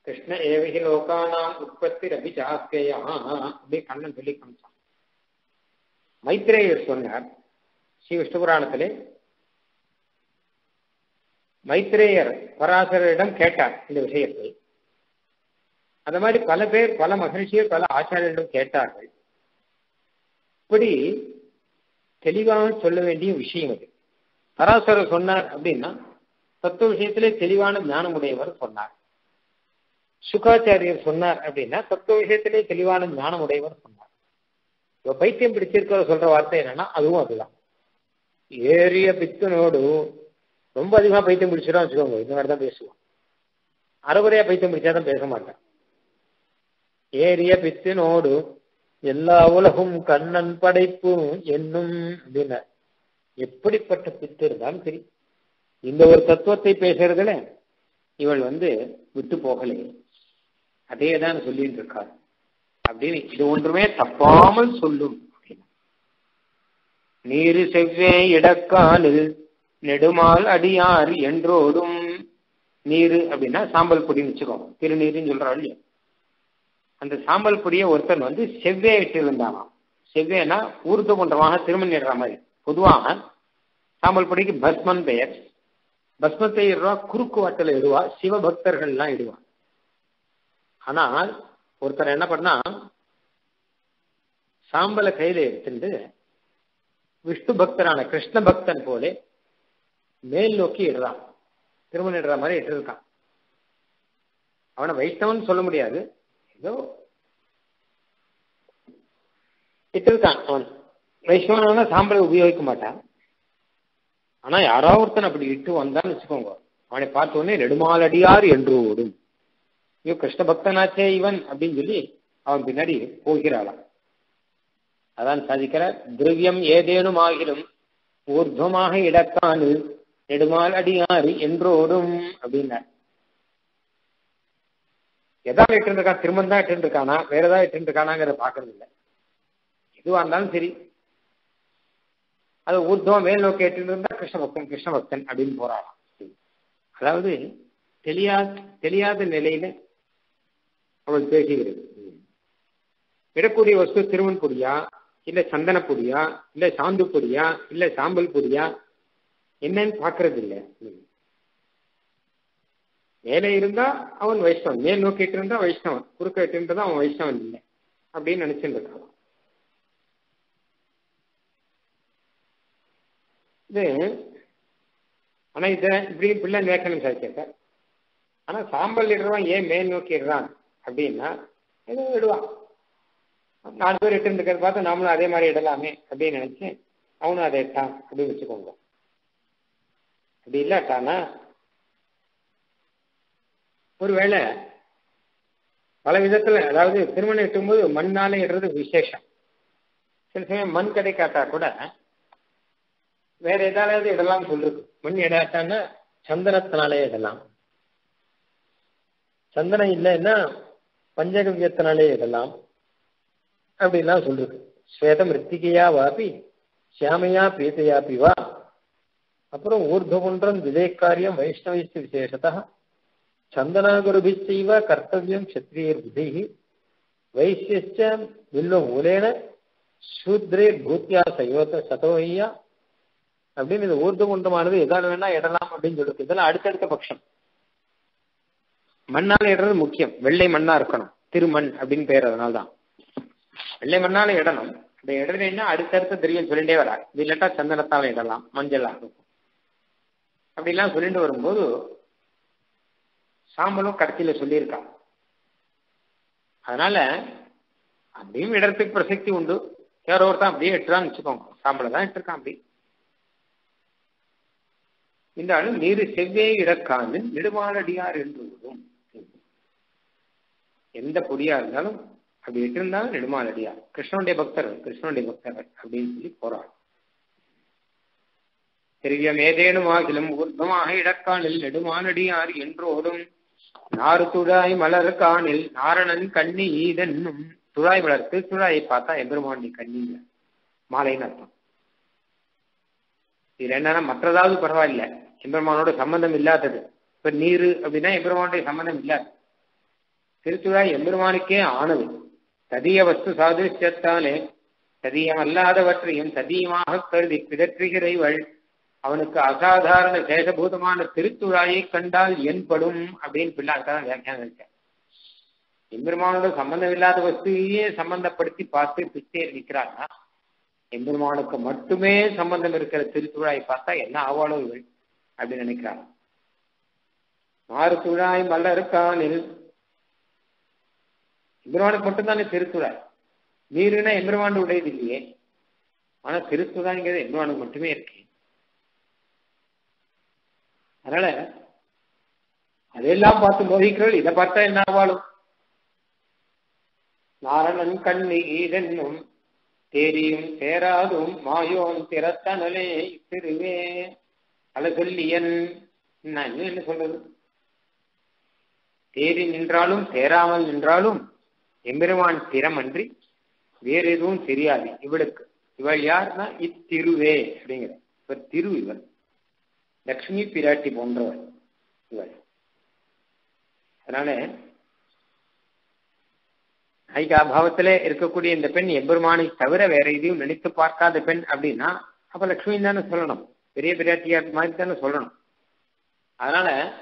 கிருஷ்ண ஏவகி லோகானாம் உற்பத்தி ரபி சாஸ்கேயா அப்படி கண்ணன் சொல்லி காமிச்சான். மைத்ரேயர் சொன்னார் ஸ்ரீ விஷ்ணு புராணத்திலே மைத்ரேயர் பராசரரிடம் கேட்டார் இந்த விஷயத்தை. அந்த மாதிரி பல பேர் பல மகிழ்ச்சியர் பல ஆச்சாரியர்களிடம் கேட்டார்கள். இப்படி தெளிவாக சொல்ல வேண்டிய விஷயம் அது. பராசரர் சொன்னார் அப்படின்னா தத்துவ விஷயத்திலே தெளிவான ஞானம் உடையவர் சொன்னார். சுகாச்சாரியர் சொன்னார் அப்படின்னா தத்துவ விஷயத்திலே தெளிவான ஞானம் உடையவர் சொன்னார். இப்ப பைத்தியம் பிடிச்சிருக்கிற சொல்ற வார்த்தை என்னன்னா அதுவும் அதுதான். ஏறிய பித்தனோடு ரொம்ப அதிகமா பைத்தியம் பிடிச்சிடும் வச்சுக்கோங்க இந்த மாதிரி தான் பேசுவோம். அரைகுறையா பைத்தியம் பிடிச்சாதான் பேச மாட்டேன். ஏறிய பித்தினோடு எல்லா உலகும் கண்ணன் படைப்பு என்னும் அப்படின்னா எப்படிப்பட்ட பித்து இருந்தாலும் சரி இந்த ஒரு தத்துவத்தை பேசுறதுல இவள் வந்து விட்டு போகலை. அதே தான் சொல்லிட்டு இருக்காள் அப்படின்னு இது ஒன்றுமே தப்பாமல் சொல்லும். நீரு செவ்வே இடக்காலில் நெடுமால் அடியார் என்றோடும். நீரு அப்படின்னா சாம்பல் பொடின்னு வச்சுக்கோங்க திருநீருன்னு சொல்றாள் இல்லையா? அந்த சாம்பல் பொடிய ஒருத்தன் வந்து செவ்வே இட்டு இருந்தானாம் செவ்வேனா ஊர்து திருமணம் திருமணிடுற மாதிரி. பொதுவாக சாம்பல் பொடிக்கு பஸ்மன் பெயர். பஸ்மத்தை இடுவா குறுக்கு வாட்டில் இடுவா சிவபக்தர்கள்லாம் இடுவா ஆனால் ஒருத்தர் என்ன பண்ணா சாம்பலை கையில எடுத்துட்டு விஷ்ணு பக்தரான கிருஷ்ண பக்தன் போல மேல் நோக்கி இடுறான். திருமணம் இடுற மாதிரி இட்டு இருக்கான் அவனை வைஷ்ணவன் சொல்ல முடியாது. ஏதோ இட்டிருக்கான் அவன் வைஷ்ணவனான சாம்பலை உபயோகிக்க மாட்டான். ஆனா யாராவது ஒருத்தன் அப்படி இட்டு வந்தான்னு வச்சுக்கோங்க. அவனை பார்த்த உடனே நெடுமாலடியார் என்று ஓடும். ஐயோ கிருஷ்ண பக்தனாச்சே இவன் அப்படின்னு சொல்லி அவன் பின்னாடி போகிறாளாம். அதான் சாதிக்கிற திரவியம் ஏதேனும் ஆகிலும் ஊர்துவமாக இடத்தானு நெடுமால் அடியாறு என்றோடும் அப்படின்னார். எதாவது இட்டு இருக்கான் திருமணம் தான் இட்டு இருக்கானா வேற ஏதாவது இட்டு இருக்கானாங்கிறத பாக்குறது இல்லை எதுவா இருந்தாலும் சரி. அது ஊர்துவம் மேல் நோக்கி எட்டு இருந்தா கிருஷ்ண பக்தன் கிருஷ்ண பக்தன் அப்படின்னு போறாராம். அதாவது தெரியா தெரியாத நிலையில அவள் பேசுகிறது. இடக்கூடிய வஸ்து திருமண் பொடியா இல்ல சந்தன பொடியா இல்ல சாந்து பொடியா இல்ல சாம்பல் பொடியா என்னன்னு பாக்குறது இல்லை மேலே இருந்தா அவன் வைஷ்ணவன் மேல் நோக்கிட்டு இருந்தா வைஷ்ணவன் குறுக்க இருந்தா அவன் வைஷ்ணவன் இல்லை அப்படின்னு நினைச்சுட்டு இருக்கான். இது ஆனா இத இப்படி பிள்ளை நேக்கணும் சார் ஆனா சாம்பல் இடுறவன் ஏன் மேல் நோக்கிடுறான் அப்படின்னா ஏதோ விடுவான் நாலு பேர் இட்டு இருக்கிறத பார்த்து நாமளும் அதே மாதிரி இடலாமே அப்படின்னு நினைச்சு அவனும் அதை இட்டான் அப்படின்னு வச்சுக்கோங்க. அப்படி இல்லாட்டானா ஒருவேளை பல விதத்துல அதாவது திருமணம் எட்டும்போது மண்ணாலே இடுறது விசேஷம். சில சமயம் மண் கிடைக்காட்டா கூட வேற ஏதாவது இடலாம் சொல்றது. மண் இடாட்டான்னா சந்தனத்தினாலே இடலாம். சந்தனம் இல்லைன்னா பஞ்சகவியத்தினாலே இடலாம். அப்படிலாம் சொல்றது. ஸ்வேதம் ரித்திகையா வாபி சியாமையா பீதையாபி வா. அப்புறம் ஊர்துகுன்றம் விவேக்காரியம் வைஷ்ணவிஸ்து விசேஷத்தா. சந்தனாகுருபிச்சைவ கர்த்தவியம் க்ஷத்ரியர் புதி வைசியச்ச வில்வ மூலேன சூத்ரே பூத்தியா சயோத சதோஹியா அப்படின்னு இந்த ஊர்துகுன்றமானது எதால வேணா இடலாம் அப்படின்னு சொல்லிருக்கு இதெல்லாம் அடுத்தடுத்த பட்சம் மண்ணால இடறது முக்கியம். வெள்ளை மண்ணா இருக்கணும். திருமண் அப்படின்னு பேர் அதனால்தான். வெள்ளை மண்ணால இடணும் இந்த இடறேன்னா அடுத்தடுத்த தெரியும் சொல்லிட்டே வரா இது இல்லாட்டா சந்தனத்தால இடலாம் மஞ்சள் ஆகும் அப்படிலாம் சொல்லிட்டு வரும்போது சாம்பலும் கடைசியில சொல்லியிருக்கான் அதனால அப்படியும் இடத்துக்கு பிரசக்தி உண்டு. யாரோ ஒருத்தான் அப்படியே எட்டுறான்னு வச்சுக்கோங்க. சாம்பலை தான் எட்டிருக்கான் அப்படி. இந்த ஆளு நீரு செவ்வே இடக்காந்து நெடுமாலடியார் என்று விடும் எந்த பொடியா இருந்தாலும் அப்படி எட்டிருந்தாலும் நெடுமாலடியார். கிருஷ்ணனுடைய பக்தர் கிருஷ்ணனுடைய பக்தர் அப்படின்னு சொல்லி போறாள் திரியம் ஏதேனும் ஆகிலும் ஊர்வமாக இடக்கானில் நெடுமாலடியார் என்றோடும் நாறு துழாய் மலர் காணில் நாரணன் கண்ணி ஈதன்னும். துழாய் வளர்த்து துழாயை பார்த்தா எம்பெருமாண்டி கண்ணிங்க. மாலைன்னு அர்த்தம். இது என்னன்னா மற்றதாவது பரவாயில்ல. எம்பெருமானோட சம்பந்தம் இல்லாதது. இப்ப நீரு அப்படின்னா எம்பெருமானுடைய சம்பந்தம் இல்லாது திருத்துழாய் எம்பெருமானுக்கே ஆனது. ததிய வஸ்து சாதுஷ்யத்தாலே சதியம் அல்லாதவற்றையும் சதியமாக கருதி பிதற்றுகிற இவள் அவனுக்கு அசாதாரண சேஷபூதமான திருத்துழாயை கண்டால் என்படும் அப்படின்னு பிள்ளாக்கான வியாக்கியானம் இருக்கேன் எம்பெருமானோட சம்பந்தம் இல்லாத வஸ்துவையே சம்பந்தப்படுத்தி பார்த்து பிச்சை நிற்கிறான்னா எம்பெருமானுக்கு மட்டுமே சம்பந்தம் இருக்கிற திருத்துழாயை பார்த்தா என்ன ஆவாளோ இவள் அப்படின்னு நினைக்கிறான் மாறு துழாய் மலருக்கானில் எம்பெருமானுக்கு மட்டும்தானே திருத்துழாய் நீருன்னா எம்பெருமானு உடையது இல்லையே. ஆனா திருத்துழாய்ங்கிறது எம்பெருமானுக்கு மட்டுமே இருக்கு. அதனால அதையெல்லாம் பார்த்து மோதிக்கிறவள் இதை பார்த்தா என்ன ஆவாளும்? நாரணன் கண்ணி ஈதென்னும் தேரியும் சேராதும் மாயோன் திறத்தனலே திருவே அழகொல்லியன் நான் என்ன சொல்றது? தேறி நின்றாலும் சேராமல் நின்றாலும் எம்பெருமான் திறமன்றி வேறு எதுவும் தெரியாது இவளுக்கு. இவள் யார்னா? இத்திருவே அப்படிங்கிற. இவர் திரு இவள். லக்ஷ்மி பிராட்டி போன்றவர் இவர். அதனால ஐகாபாவத்திலே இருக்கக்கூடிய இந்த பெண் எம்பெருமானை தவிர வேற எதையும் நினைத்து பார்க்காத பெண் அப்படின்னா அப்ப லக்ஷ்மி தானே சொல்லணும். பெரிய பிராட்டியார் மாதிரி தானே சொல்லணும். அதனால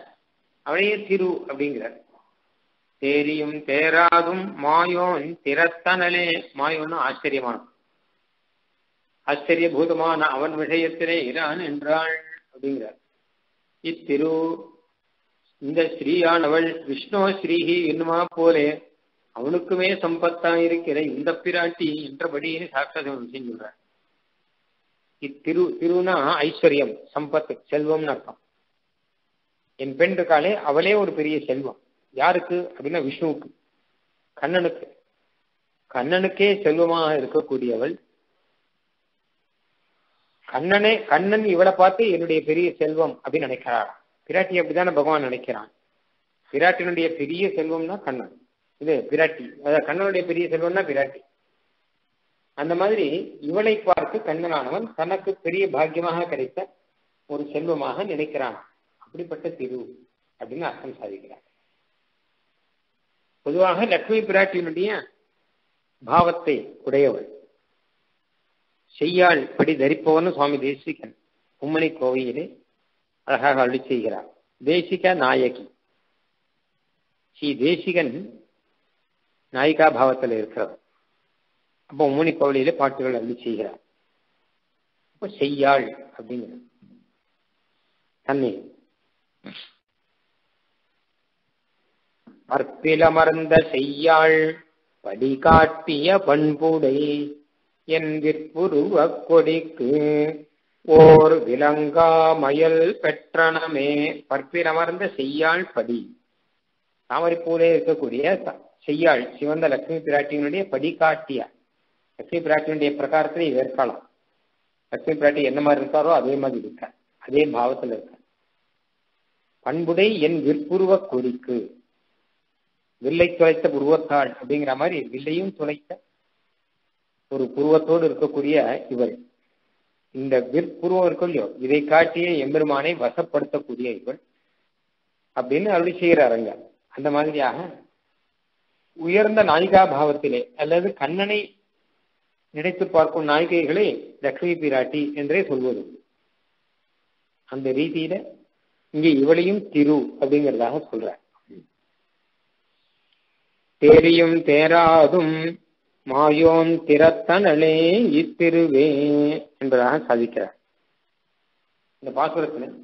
அவளையே திரு அப்படிங்கிறார். தேரியும் தேராதும் மாயோன் திறத்தனலே. மாயோன்னு ஆச்சரியமான ஆச்சரியபூதமான அவன் விஷயத்திலே இரான் என்றாள். அப்படிங்கிறார். இத்திரு இந்த ஸ்ரீயானவள் விஷ்ணு ஸ்ரீஹி என்னுமா போலே அவனுக்குமே சம்பத்தா இருக்கிற இந்த பிராட்டி என்றபடியே சாட்சாத் சொல்றார். இத்திரு திருனா ஐஸ்வர்யம் சம்பத்து செல்வம்னு அர்த்தம். என் பெண் இருக்காளே அவளே ஒரு பெரிய செல்வம். யாருக்கு? அப்படின்னா விஷ்ணுவுக்கு. கண்ணனுக்கு. கண்ணனுக்கே செல்வமாக இருக்கக்கூடியவள் கண்ணனே கண்ணன் இவளை பார்த்து என்னுடைய பெரிய செல்வம் அப்படின்னு நினைக்கிறாராம் பிராட்டி அப்படித்தானே பகவான் நினைக்கிறான். பிராட்டினுடைய பெரிய செல்வம்னா கண்ணன். இது பிராட்டி. அதாவது கண்ணனுடைய பெரிய செல்வம்னா பிராட்டி. அந்த மாதிரி இவளை பார்த்து கண்ணனானவன் தனக்கு பெரிய பாக்கியமாக கிடைத்த ஒரு செல்வமாக நினைக்கிறான். அப்படிப்பட்ட திரு அப்படின்னு அர்த்தம் சாதிக்கிறார். பொதுவாக லக்ஷ்மி பிராட்டியினுடைய பாவத்தை உடையவள். செய்யாள் படி தரிப்பவன் சுவாமி தேசிகன் உம்மணி கோவையிலே அழகாக அள்ளி செய்கிறார். தேசிக நாயகி. ஸ்ரீ தேசிகன் நாயிகா பாவத்தில் இருக்கிறவர். அப்போ உம்மணி கோவிலிலே பாட்டுகள் அள்ளி செய்கிறார். அப்போ செய்யாள் அப்படிங்கிற தன்னை அற்பிலமர்ந்த செய்யாள் படி காட்டிய பண்புடை என் விற்புருவக் கொடிக்கு ஓர் விலங்கா மயல் பெற்றனமே பற்பிலமர்ந்த செய்யாள் படி தாமரைப்பூலே இருக்கக்கூடிய செய்யாள் சிவந்த லட்சுமி பிராட்டியினுடைய படி காட்டிய லட்சுமி பிராட்டியினுடைய பிரகாரத்திலே இது இருக்கலாம். லட்சுமி பிராட்டி என்ன மாதிரி இருக்காரோ அதே மாதிரி இருக்க அதே பாவத்தில் இருக்க பண்புடை என் விற்புருவ கொடிக்கு வில்லை துளைத்த உருவத்தாள் அப்படிங்கிற மாதிரி வில்லையும் துளைத்த ஒரு புருவத்தோடு இருக்கக்கூடிய இவள் இந்த விற்புருவம் இருக்கும் இல்லையோ இதை காட்டிய எம்பெருமானை வசப்படுத்தக்கூடிய இவள் அப்படின்னு அருளி செய்கிறாருங்க. அந்த மாதிரியாக உயர்ந்த நாயிகா பாவத்திலே அல்லது கண்ணனை நினைத்து பார்க்கும் நாயிகைகளை லக்ஷ்மி பிராட்டி என்றே சொல்வது. அந்த ரீதியில இங்கே இவளையும் திரு அப்படிங்கிறதாக சொல்ற தேரியும் தேராதும் மாயோன் திறத்தனலே இத்திருவே என்பதாக சாதிக்கிறார். இந்த பாசுரத்தில்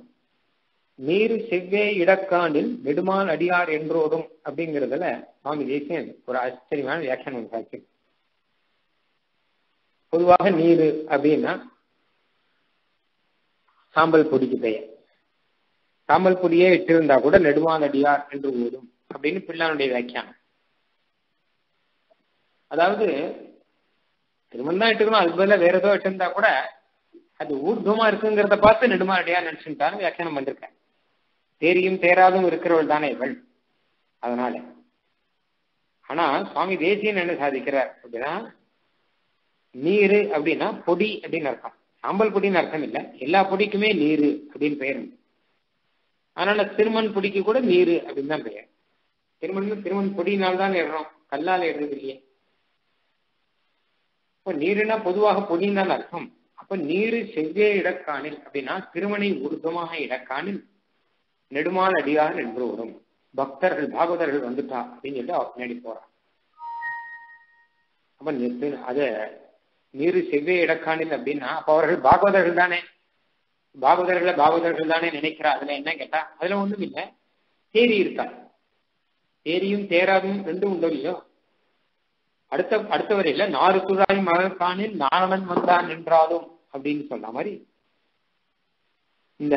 நீர் செவ்வே இடக்காண்டில் நெடுமால் அடியார் என்றோடும் அப்படிங்கிறதுல சுவாமி தேசியன் ஒரு ஆச்சரியமான வியாக்கியானம் சாட்சி பொதுவாக நீர் அப்படின்னா சாம்பல் பொடிக்கு பெயர். சாம்பல் பொடியே இட்டிருந்தா கூட நெடுமால் அடியார் என்று ஓடும் அப்படின்னு பிள்ளானுடைய வியாக்கியானம். அதாவது திருமணம் தான் இட்டுக்கணும் அதுக்கு பதிலாக வேற ஏதோ வச்சிருந்தா கூட அது ஊர்துவமா இருக்குங்கிறத பார்த்து நெடுமாடியா நினைச்சுட்டான்னு வியாக்கியானம் பண்ணிருக்கேன் தேரியும் தேராதும் இருக்கிறவள் தானே இவள். அதனால. ஆனா சுவாமி தேசியன் என்ன சாதிக்கிறார் அப்படின்னா நீரு அப்படின்னா பொடி அப்படின்னு அர்த்தம். சாம்பல் பொடின்னு அர்த்தம் இல்லை. எல்லா பொடிக்குமே நீரு அப்படின்னு பெயர் அதனால திருமண் பொடிக்கு கூட நீரு அப்படின்னு தான் பெயர். திருமண் திருமண் பொடியினால் தான் இடுறோம் கல்லால் இடுறது இல்லையே. இப்போ நீருனா பொதுவாக பொடின்னு அர்த்தம். அப்ப நீரு செவ்வே இடக்காணில் அப்படின்னா திருமணி உருக்கமாக இடக்காணில் நெடுமால் அடியார் என்று வரும் பக்தர்கள் பாகவதர்கள் வந்துட்டா அப்படின்னு சொல்லி அவர் பின்னாடி போறான் அப்ப நிறுத்து அத நீரு செவ்வே இடக்காணில் அப்படின்னா அப்ப அவர்கள் பாகவதர்கள் தானே. பாகவதர்களை பாகவதர்கள் தானே நினைக்கிறா அதுல என்ன கேட்டா அதுல ஒண்ணும் இல்லை தேரி இருக்கா தேரியும் தேராதும் ரெண்டும் உண்டோ இல்லையோ? அடுத்த அடுத்த வரையில நாறு குழாய் மகக்கானில் நாரணன் வந்தான் என்றாலும் அப்படின்னு சொன்ன மாதிரி இந்த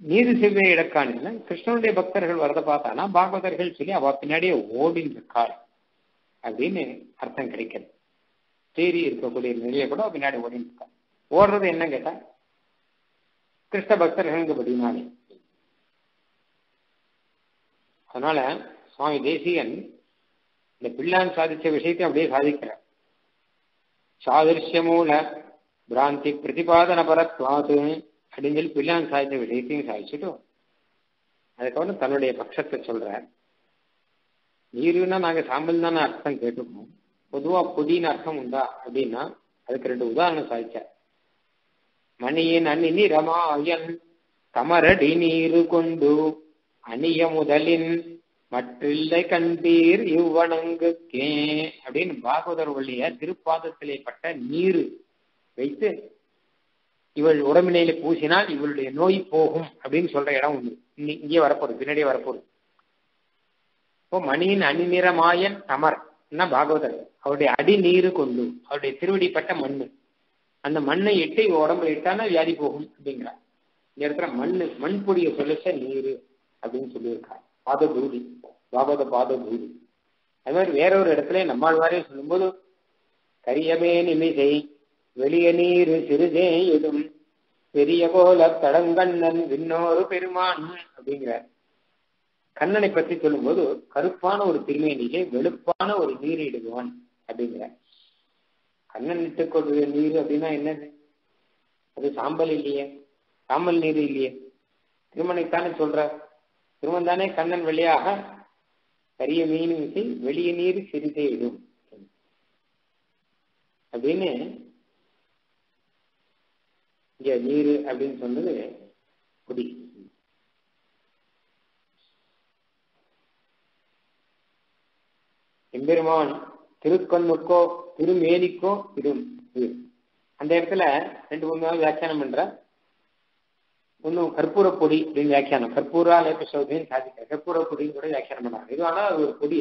நீதி செவ்வே இடக்கானில் கிருஷ்ணனுடைய பக்தர்கள் வரத பார்த்தானா பாகவதர்கள் சொல்லி அவ பின்னாடியே ஓடின்னு இருக்காள் அப்படின்னு அர்த்தம் கிடைக்கிறது தேரி இருக்கக்கூடிய நிலையை கூட பின்னாடி ஓடின்னு இருக்கா ஓடுறது என்ன கேட்டா கிருஷ்ண பக்தர்களுக்கு பதினாலே. அதனால சுவாமி தேசியன் இந்த பிள்ளான் சாதிச்ச விஷயத்தை அப்படியே சாதிக்கிறார் சாதிருஷ்யமூல பிராந்தி பிரதிபாதன பரத்வாது அப்படின்னு சொல்லி பிள்ளான் சாதித்த விஷயத்தையும் சாதிச்சுட்டோம் அதுக்கப்புறம் தன்னுடைய பட்சத்தை சொல்றார். நீருன்னா நாங்க சாம்பல் தானே அர்த்தம் கேட்டுக்கணும் பொதுவா பொடின்னு அர்த்தம் உண்டா அப்படின்னா அதுக்கு ரெண்டு உதாரணம் சாதிச்சார். மணியின் அணி ரமாயன் கமரடி நீரு கொண்டு அணிய முதலின் மற்றில்லை கண்டீர் இவ்வணங்குக்கே அப்படின்னு பாகவதர் வழிய திருப்பாதத்திலே பட்ட நீர் வைத்து இவள் உடம்பினையில பூசினால் இவளுடைய நோய் போகும் அப்படின்னு சொல்ற இடம் உண்டு. இங்கே வரப்போகுது பின்னாடியே வரப்போகுது இப்போ மணியின் அணிநிறமாயன் தமர் என்ன பாகவதர். அவருடைய அடி நீரு கொண்டு அவருடைய திருவடிப்பட்ட மண்ணு. அந்த மண்ணை இட்டு இவ உடம்புல இட்டானா வியாதி போகும் அப்படிங்கிறார். இந்த இடத்துல மண்ணு மண் பொடிய சொல்லிச்ச நீரு அப்படின்னு சொல்லியிருக்கார். பாத பாபத பாகவத பாத அது மாதிரி வேற ஒரு இடத்துல நம்மாழ்வாரே சொல்லும்போது கரியமே நிமிசை வெளிய நீர் சிறுதே எதும் பெரிய போல தடங்கண்ணன் விண்ணோரு பெருமான் அப்படிங்கிற கண்ணனை பற்றி சொல்லும்போது கருப்பான ஒரு திருமேனிலே வெளுப்பான ஒரு நீர் இடுவான் அப்படிங்கிற. கண்ணன் இட்டுக்கொள்வது நீர் அப்படின்னா என்னது? அது சாம்பல் இல்லையே. சாம்பல் நீர் இல்லையே. திருமணைத்தானே சொல்ற திருமன் தானே கண்ணன் வழியாக கரிய மீன் விசை வெளிய நீர் சிறிதே இடும். அப்படின்னு இங்க நீர் அப்படின்னு சொன்னது குடி. எம்பெருமான் திருக்கண்ணுக்கோ திருமேனிக்கோ இடும் இது. அந்த இடத்துல ரெண்டு மூணு நாள் வியாக்கியானம் பண்ற ஒன்றும் கற்பூர பொடி அப்படின்னு வியாக்கியானம். கற்பூரா லேப சாதிக்க. சாதிக்கிற கற்பூர பொடின்னு கூட வியாக்கியானம் பண்ணாங்க இது ஆனால் அது ஒரு பொடி.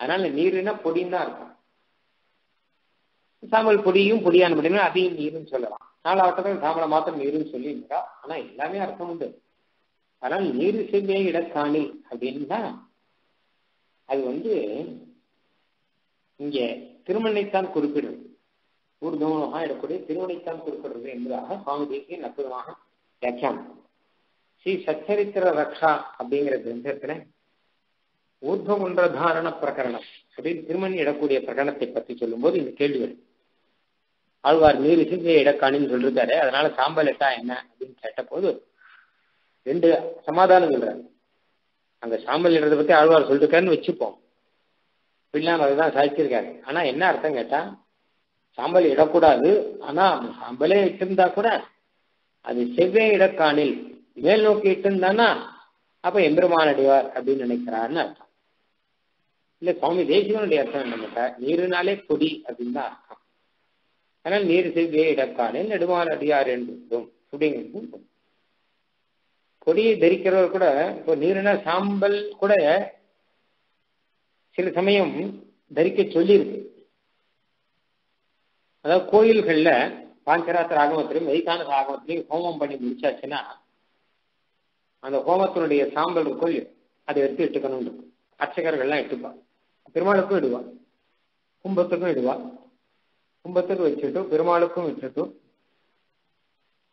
அதனால நீர்னா பொடின்னு தான் இருக்கும் சாம்பல் பொடியும் பொடியான பொடினா அதையும் நீருன்னு சொல்லலாம். நாலாவட்டத்தில் சாம்பலை மாத்திரம் நீருன்னு சொல்லியிருந்தா ஆனா எல்லாமே அர்த்தம் உண்டு. ஆனால் நீர் செவ்வே இடக்காணி அப்படின்னா அது வந்து இங்க திருமணைத்தான் குறிப்பிடுறது. ஊர்தவனமாக இடக்கூடிய திருமணைத்தான் குறிப்பிடுறது என்பதாக சுவாமி தேசியன் அற்புதமாக வியாக்கியானம். ஸ்ரீ சச்சரித்திர ரக்ஷா அப்படிங்கிற கிரந்தத்துல ஊர்துவகுன்ற தாரண பிரகரணம். அப்படின்னு திருமணி இடக்கூடிய பிரகரணத்தை பற்றி சொல்லும்போது இந்த கேள்வி வரும். ஆழ்வார் நீர் சிந்தைய இடக்காணின்னு சொல்லிருக்காரு. அதனால சாம்பல் எட்டா என்ன அப்படின்னு கேட்ட போது ரெண்டு சமாதானம் சொல்றாரு. அங்க சாம்பல் இடத்தை பத்தி ஆழ்வார் சொல்லிருக்காருன்னு வச்சுப்போம். பிள்ளான் அதுதான் சாதிச்சிருக்காரு. ஆனா என்ன அர்த்தம் கேட்டா சாம்பல் இடக்கூடாது. ஆனா சாம்பலே இட்டிருந்தா கூட அது செவ்வே இடக்காணில் மேல் நோக்கிட்டு இருந்தானா அப்ப எம்பெருமான் அடிவார் அப்படின்னு நினைக்கிறாருன்னு அர்த்தம். இல்ல சுவாமி தேசிகனுடைய அர்த்தம் என்ன நீருனாலே கொடி அப்படின்னு தான் அர்த்தம். ஆனால் நீர் செவ்வே இடக்காணில் நெடுமான் அடியார் என்றும் அப்படிங்கிறது கொடியை தரிக்கிறவர் கூட இப்போ நீருனா சாம்பல் கூட சில சமயம் தரிக்க சொல்லியிருக்கு. அதாவது கோயில்கள்ல பாஞ்சராத்திர ஆகமத்திலையும் வைகான ஆகமத்திலையும் ஹோமம் பண்ணி முடிச்சாச்சுன்னா அந்த ஹோமத்தினுடைய சாம்பல் இருக்கும் அதை எடுத்து இட்டுக்கணும் இருக்கும். அர்ச்சகர்கள்லாம் இட்டுப்பா பெருமாளுக்கும் இடுவா கும்பத்துக்கும் இடுவா கும்பத்துக்கு வச்சுட்டு பெருமாளுக்கும் வச்சுட்டு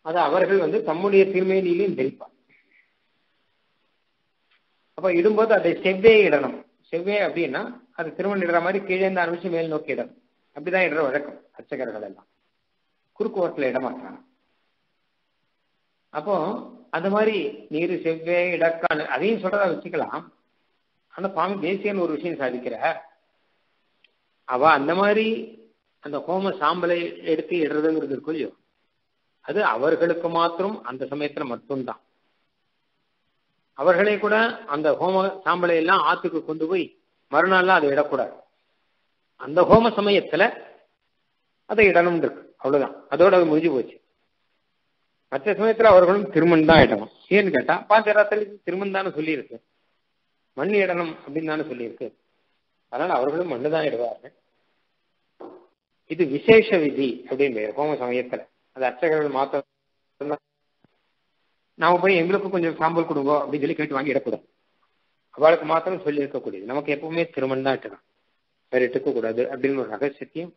அதை அவர்கள் வந்து தம்முடைய திருமேனியிலையும் தரிப்பார் அப்ப இடும்போது அதை செவ்வே இடணும். செவ்வே அப்படின்னா அது திருமணம் இடுற மாதிரி கீழே இருந்து ஆரம்பிச்சு மேல் நோக்கி இடணும். அப்படிதான் இடுற வழக்கம் அர்ச்சகர்கள் எல்லாம் குறுக்கு ஓரத்தில் இடமாட்டாங்க அப்போ அந்த மாதிரி நீர் செவ்வே இடக்கான அதையும் சொல்றதா வச்சுக்கலாம். அந்த சுவாமி தேசியன்னு ஒரு விஷயம் சாதிக்கிற. அவ அந்த மாதிரி அந்த ஹோம சாம்பலை எடுத்து இடுறதுங்கிறது இருக்கும் இல்லையோ? அது அவர்களுக்கு மாத்திரம் அந்த சமயத்துல மட்டும்தான். அவர்களே கூட அந்த ஹோம சாம்பலை எல்லாம் ஆத்துக்கு கொண்டு போய் மறுநாள்லாம் அதை இடக்கூடாது. அந்த ஹோம சமயத்துல அதை இடணும் இருக்கு. அவ்வளவுதான். அதோட அது முடிஞ்சு போச்சு. மற்ற சமயத்துல அவர்களும் திருமண் தான் இடணும் ஏன்னு கேட்டா பாஞ்சராத்திரி திருமண் தானே சொல்லியிருக்கு. மண் இடணும் அப்படின்னு தானே சொல்லியிருக்கு. அதனால அவர்களும் மண்ணு தான் இடுவார்கள். இது விசேஷ விதி அப்படின்னு ஹோம சமயத்துல. அது அர்ச்சகர்கள் மாத்த நாம போய் எங்களுக்கும் கொஞ்சம் சாம்பல் கொடுங்க அப்படின்னு சொல்லி கேட்டு வாங்கி இடக்கூடாது. அவளுக்கு மாத்திரம் சொல்லி இருக்கக்கூடியது நமக்கு எப்பவுமே திருமணம் தான் இட்டணும் வேற இட்டுக்க கூடாது அப்படின்னு ஒரு ரகசியத்தையும்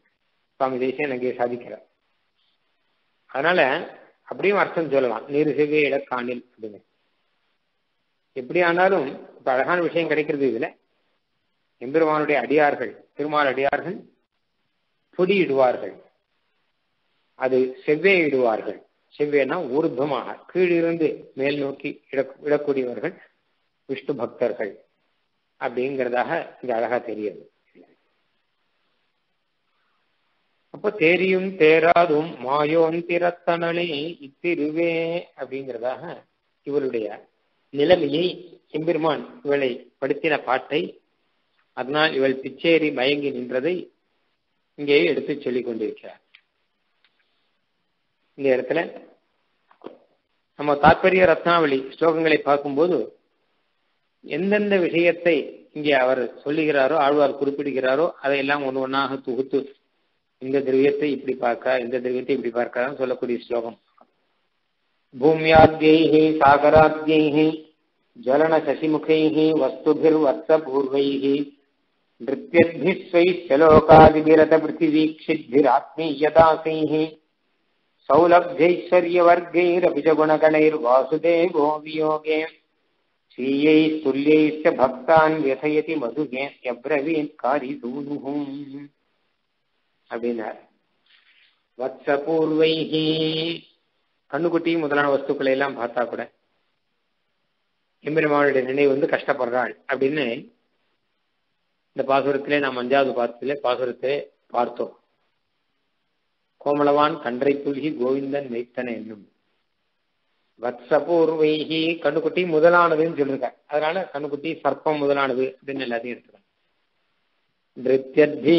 சுவாமி தேசியம் அங்கே சாதிக்கிறார். அதனால அப்படியும் அர்த்தம் சொல்லலாம். நீர் செவ்வே இடக்காணில் அப்படின்னு. எப்படி ஆனாலும் இப்ப அழகான விஷயம் கிடைக்கிறது இதுல. எம்பெருமானுடைய அடியார்கள் திருமால் அடியார்கள் பொடியிடுவார்கள். அது செவ்வே இடுவார்கள். செவ்வேனா ஊர்தமாக கீழிருந்து மேல் நோக்கி இட இடக்கூடியவர்கள் விஷ்ணு பக்தர்கள் அப்படிங்கிறதாக இங்க அழகா தெரியுது. அப்போ தேரியும் தேராதும் மாயோந்திரத்தனலே இத்திருவே அப்படிங்கிறதாக இவருடைய நிலைமையை எம்பெருமான் இவளை படுத்தின பாட்டை அதனால் இவள் பிச்சேரி மயங்கி நின்றதை இங்கே எடுத்து சொல்லிக் கொண்டிருக்கிறார். இந்த இடத்துல நம்ம தாற்பரிய ரத்னாவளி ஸ்லோகங்களை பார்க்கும்போது எந்தெந்த விஷயத்தை இங்கே அவர் சொல்லுகிறாரோ ஆழ்வார் குறிப்பிடுகிறாரோ அதையெல்லாம் ஒன்று ஒன்றாக தொகுத்து இந்த திரவியத்தை இப்படி பார்க்க இந்த திரவியத்தை இப்படி பார்க்க சொல்லக்கூடிய ஸ்லோகம் பூமியாத்யை சாகராத்யை ஜலன சசிமுகை வஸ்துபிர்வத்சபூர்வை नृत्यद्भिस्वैश्चलोकादिभिरत पृथिवीक्षिद्भिरात्मीयदासैः सौलभ्यैश्वर्यवर्गैरपि च गुणगणैर्वासुदेवो वियोगे स्वीयैः तुल्यैश्च भक्तान् व्यथयति मधुगे यब्रवीत् அப்படின்னார் வத்ச பூர்வைகி கண்ணுக்குட்டி முதலான வஸ்துக்களை எல்லாம் பார்த்தா கூட எம்பெருமானுடைய நினைவு வந்து கஷ்டப்படுறாள் அப்படின்னு இந்த பாசுரத்திலே நாம் அஞ்சாவது பாத்திலே பாசுரத்தை பார்த்தோம். கோமளவான் கன்றை புல்கி கோவிந்தன் மெய்த்தன என்னும். வத்சபூர்வைகி கண்ணுக்குட்டி முதலானதுன்னு சொல்லிருக்க அதனால கண்ணுக்குட்டி சர்ப்பம் முதலானது அப்படின்னு எல்லாத்தையும் எடுத்துக்கலாம் நிருத்தியி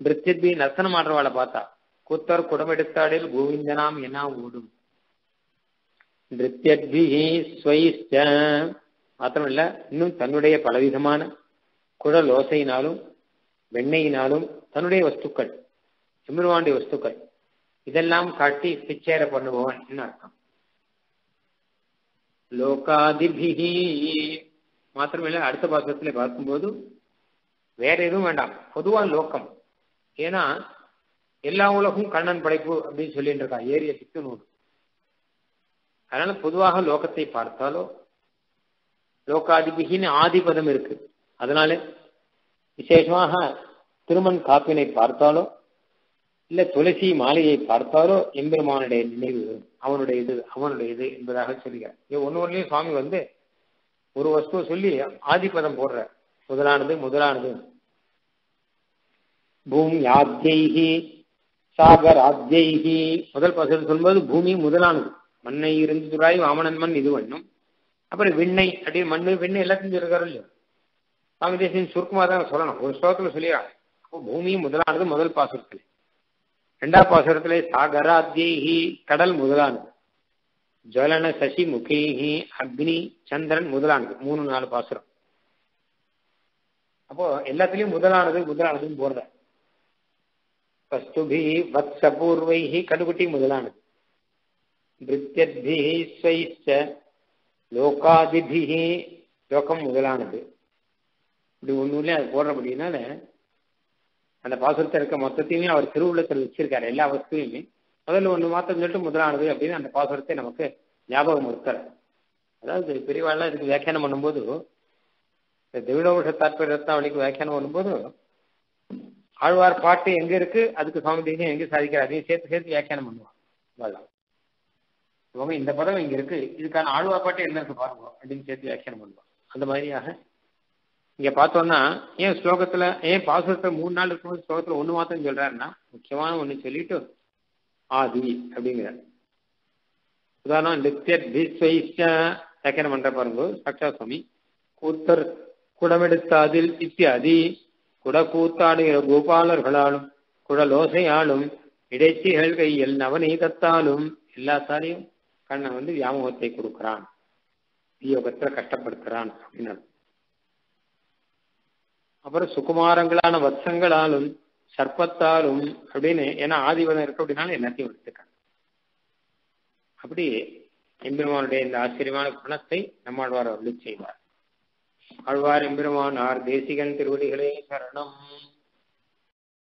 நிருத்தியத்பி நர்த்தனம் ஆடுறவாளை பார்த்தா கூத்தர் குடமெடுத்தாடில் கோவிந்தனாம் என்ன ஓடும் நிருத்தியத்பிஹி ஸ்வைஸ்ட மாத்திரமல்ல இன்னும் தன்னுடைய பலவிதமான குழல் ஓசையினாலும் வெண்ணையினாலும் தன்னுடைய வஸ்துக்கள் எம்பெருமானுடைய வஸ்துக்கள் இதெல்லாம் காட்டி பிச்சேர பண்ணுபவன் என்ன அர்த்தம் லோகாதிபிகி மாத்திரமில்ல அடுத்த பாசத்துல பார்க்கும்போது வேற எதுவும் வேண்டாம் பொதுவா லோகம் ஏன்னா எல்லா உலகும் கண்ணன் படைப்பு அப்படின்னு சொல்லிட்டு இருக்கான் ஏரிய சித்து நூல். அதனால பொதுவாக லோகத்தை பார்த்தாலோ லோகாதிபிகின்னு ஆதிபதம் இருக்கு. அதனால விசேஷமாக திருமண் காப்பினை பார்த்தாலோ இல்ல துளசி மாலையை பார்த்தாலோ எம்பெருமானுடைய நினைவு வரும் அவனுடைய இது அவனுடைய இது என்பதாக சொல்லுகிறார் இது ஒன்று ஒன்றுலையும் சுவாமி வந்து ஒரு வஸ்துவை சொல்லி ஆதிபதம் போடுற முதலானது முதலானது பூமி ஆத்யைகி முதல் பசல் சொல்லும்போது பூமி முதலானது. மண்ணை இருந்து துராய் வாமனன் மண் இது வண்ணும். அப்புறம் விண்ணை அப்படின்னு மண்ணு விண்ணை எல்லாத்தையும் சொல்லிருக்காரு இல்லையோ? சுவாமி தேசியம் சுருக்கமாக தான் சொல்லணும். ஒரு ஸ்லோகத்தில் சொல்லிடுறாங்க அப்போ பூமி முதலானது முதல் பாசுரத்தில். ரெண்டாம் பாசுரத்தில் சாகராத்யி கடல் முதலானது. ஜலன சசி முகேஹி அக்னி சந்திரன் முதலானது. மூணு நாலு பாசுரம். அப்போ எல்லாத்துலயும் முதலானது முதலானதுன்னு போடுற வஸ்துபி வத்சபூர்வைஹி கடுகுட்டி முதலானது நிருத்தியத்பிஹி ஸ்வைச்ச லோகாதிபிஹி லோகம் முதலானது இப்படி ஒண்ணுலயும் அது போடுறபடினால அந்த பாசுரத்தை இருக்க மொத்தத்தையுமே அவர் திருவுள்ளத்தில் வச்சிருக்காரு எல்லா வஸ்துவையுமே. முதல்ல ஒன்று மாத்திரம் சொல்லிட்டு முதலானது அப்படின்னு அந்த பாசுரத்தை நமக்கு ஞாபகம் இருக்கிற அதாவது பெரியவாள்லாம் இதுக்கு வியாக்கியானம் பண்ணும்போது இந்த திவிடோஷ தாற்பயத்தான் வழிக்கு வியாக்கியானம் பண்ணும்போது ஆழ்வார் பாட்டு எங்க இருக்கு? அதுக்கு சுவாமி எங்க சாதிக்கிறார்? அதையும் சேர்த்து சேர்த்து வியாக்கியானம் பண்ணுவான் இவெல்லாம். இவங்க இந்த பதம் இங்க இருக்கு. இதுக்கான ஆழ்வார் பாட்டு என்ன இருக்கு பாருங்க அப்படின்னு சேர்த்து வியாக்கியானம் பண்ணுவான் அந்த மாதிரியாக இங்க பார்த்தோம்னா ஏன் ஸ்லோகத்துல ஏன் பாசுரத்துல மூணு நாள் இருக்கும்போது ஸ்லோகத்துல ஒண்ணு மாத்திரம் சொல்றாருன்னா முக்கியமான ஒண்ணு சொல்லிட்டு ஆதி அப்படிங்கிறார். உதாரணம் நித்திய வியாக்கியானம் பண்ற பாருங்க சாட்சா சுவாமி. கூத்தர் குடமெடுத்தாதில் இத்தியாதி. குடக்கூத்தாடுகிற கோபாலர்களாலும் குடலோசையாலும் இடைச்சிகள் கையில் நவநீதத்தாலும் எல்லாத்தாலையும் கண்ணன் வந்து வியாமோகத்தை கொடுக்கிறான். வியோகத்துல கஷ்டப்படுத்துறான் அப்படின்னு அப்புறம் சுகுமாரங்களான வத்சங்களாலும் சர்ப்பத்தாலும் அப்படின்னு ஏன்னா ஆதிவதம் இருக்கு அப்படின்னாலும் எல்லாத்தையும் எடுத்துக்காங்க அப்படி எம்பெருமானுடைய இந்த ஆச்சரியமான குணத்தை நம்மாழ்வார் அருளி செய்வார். ஆழ்வார் எம்பெருமானார் தேசிகன் திருவடிகளே சரணம்.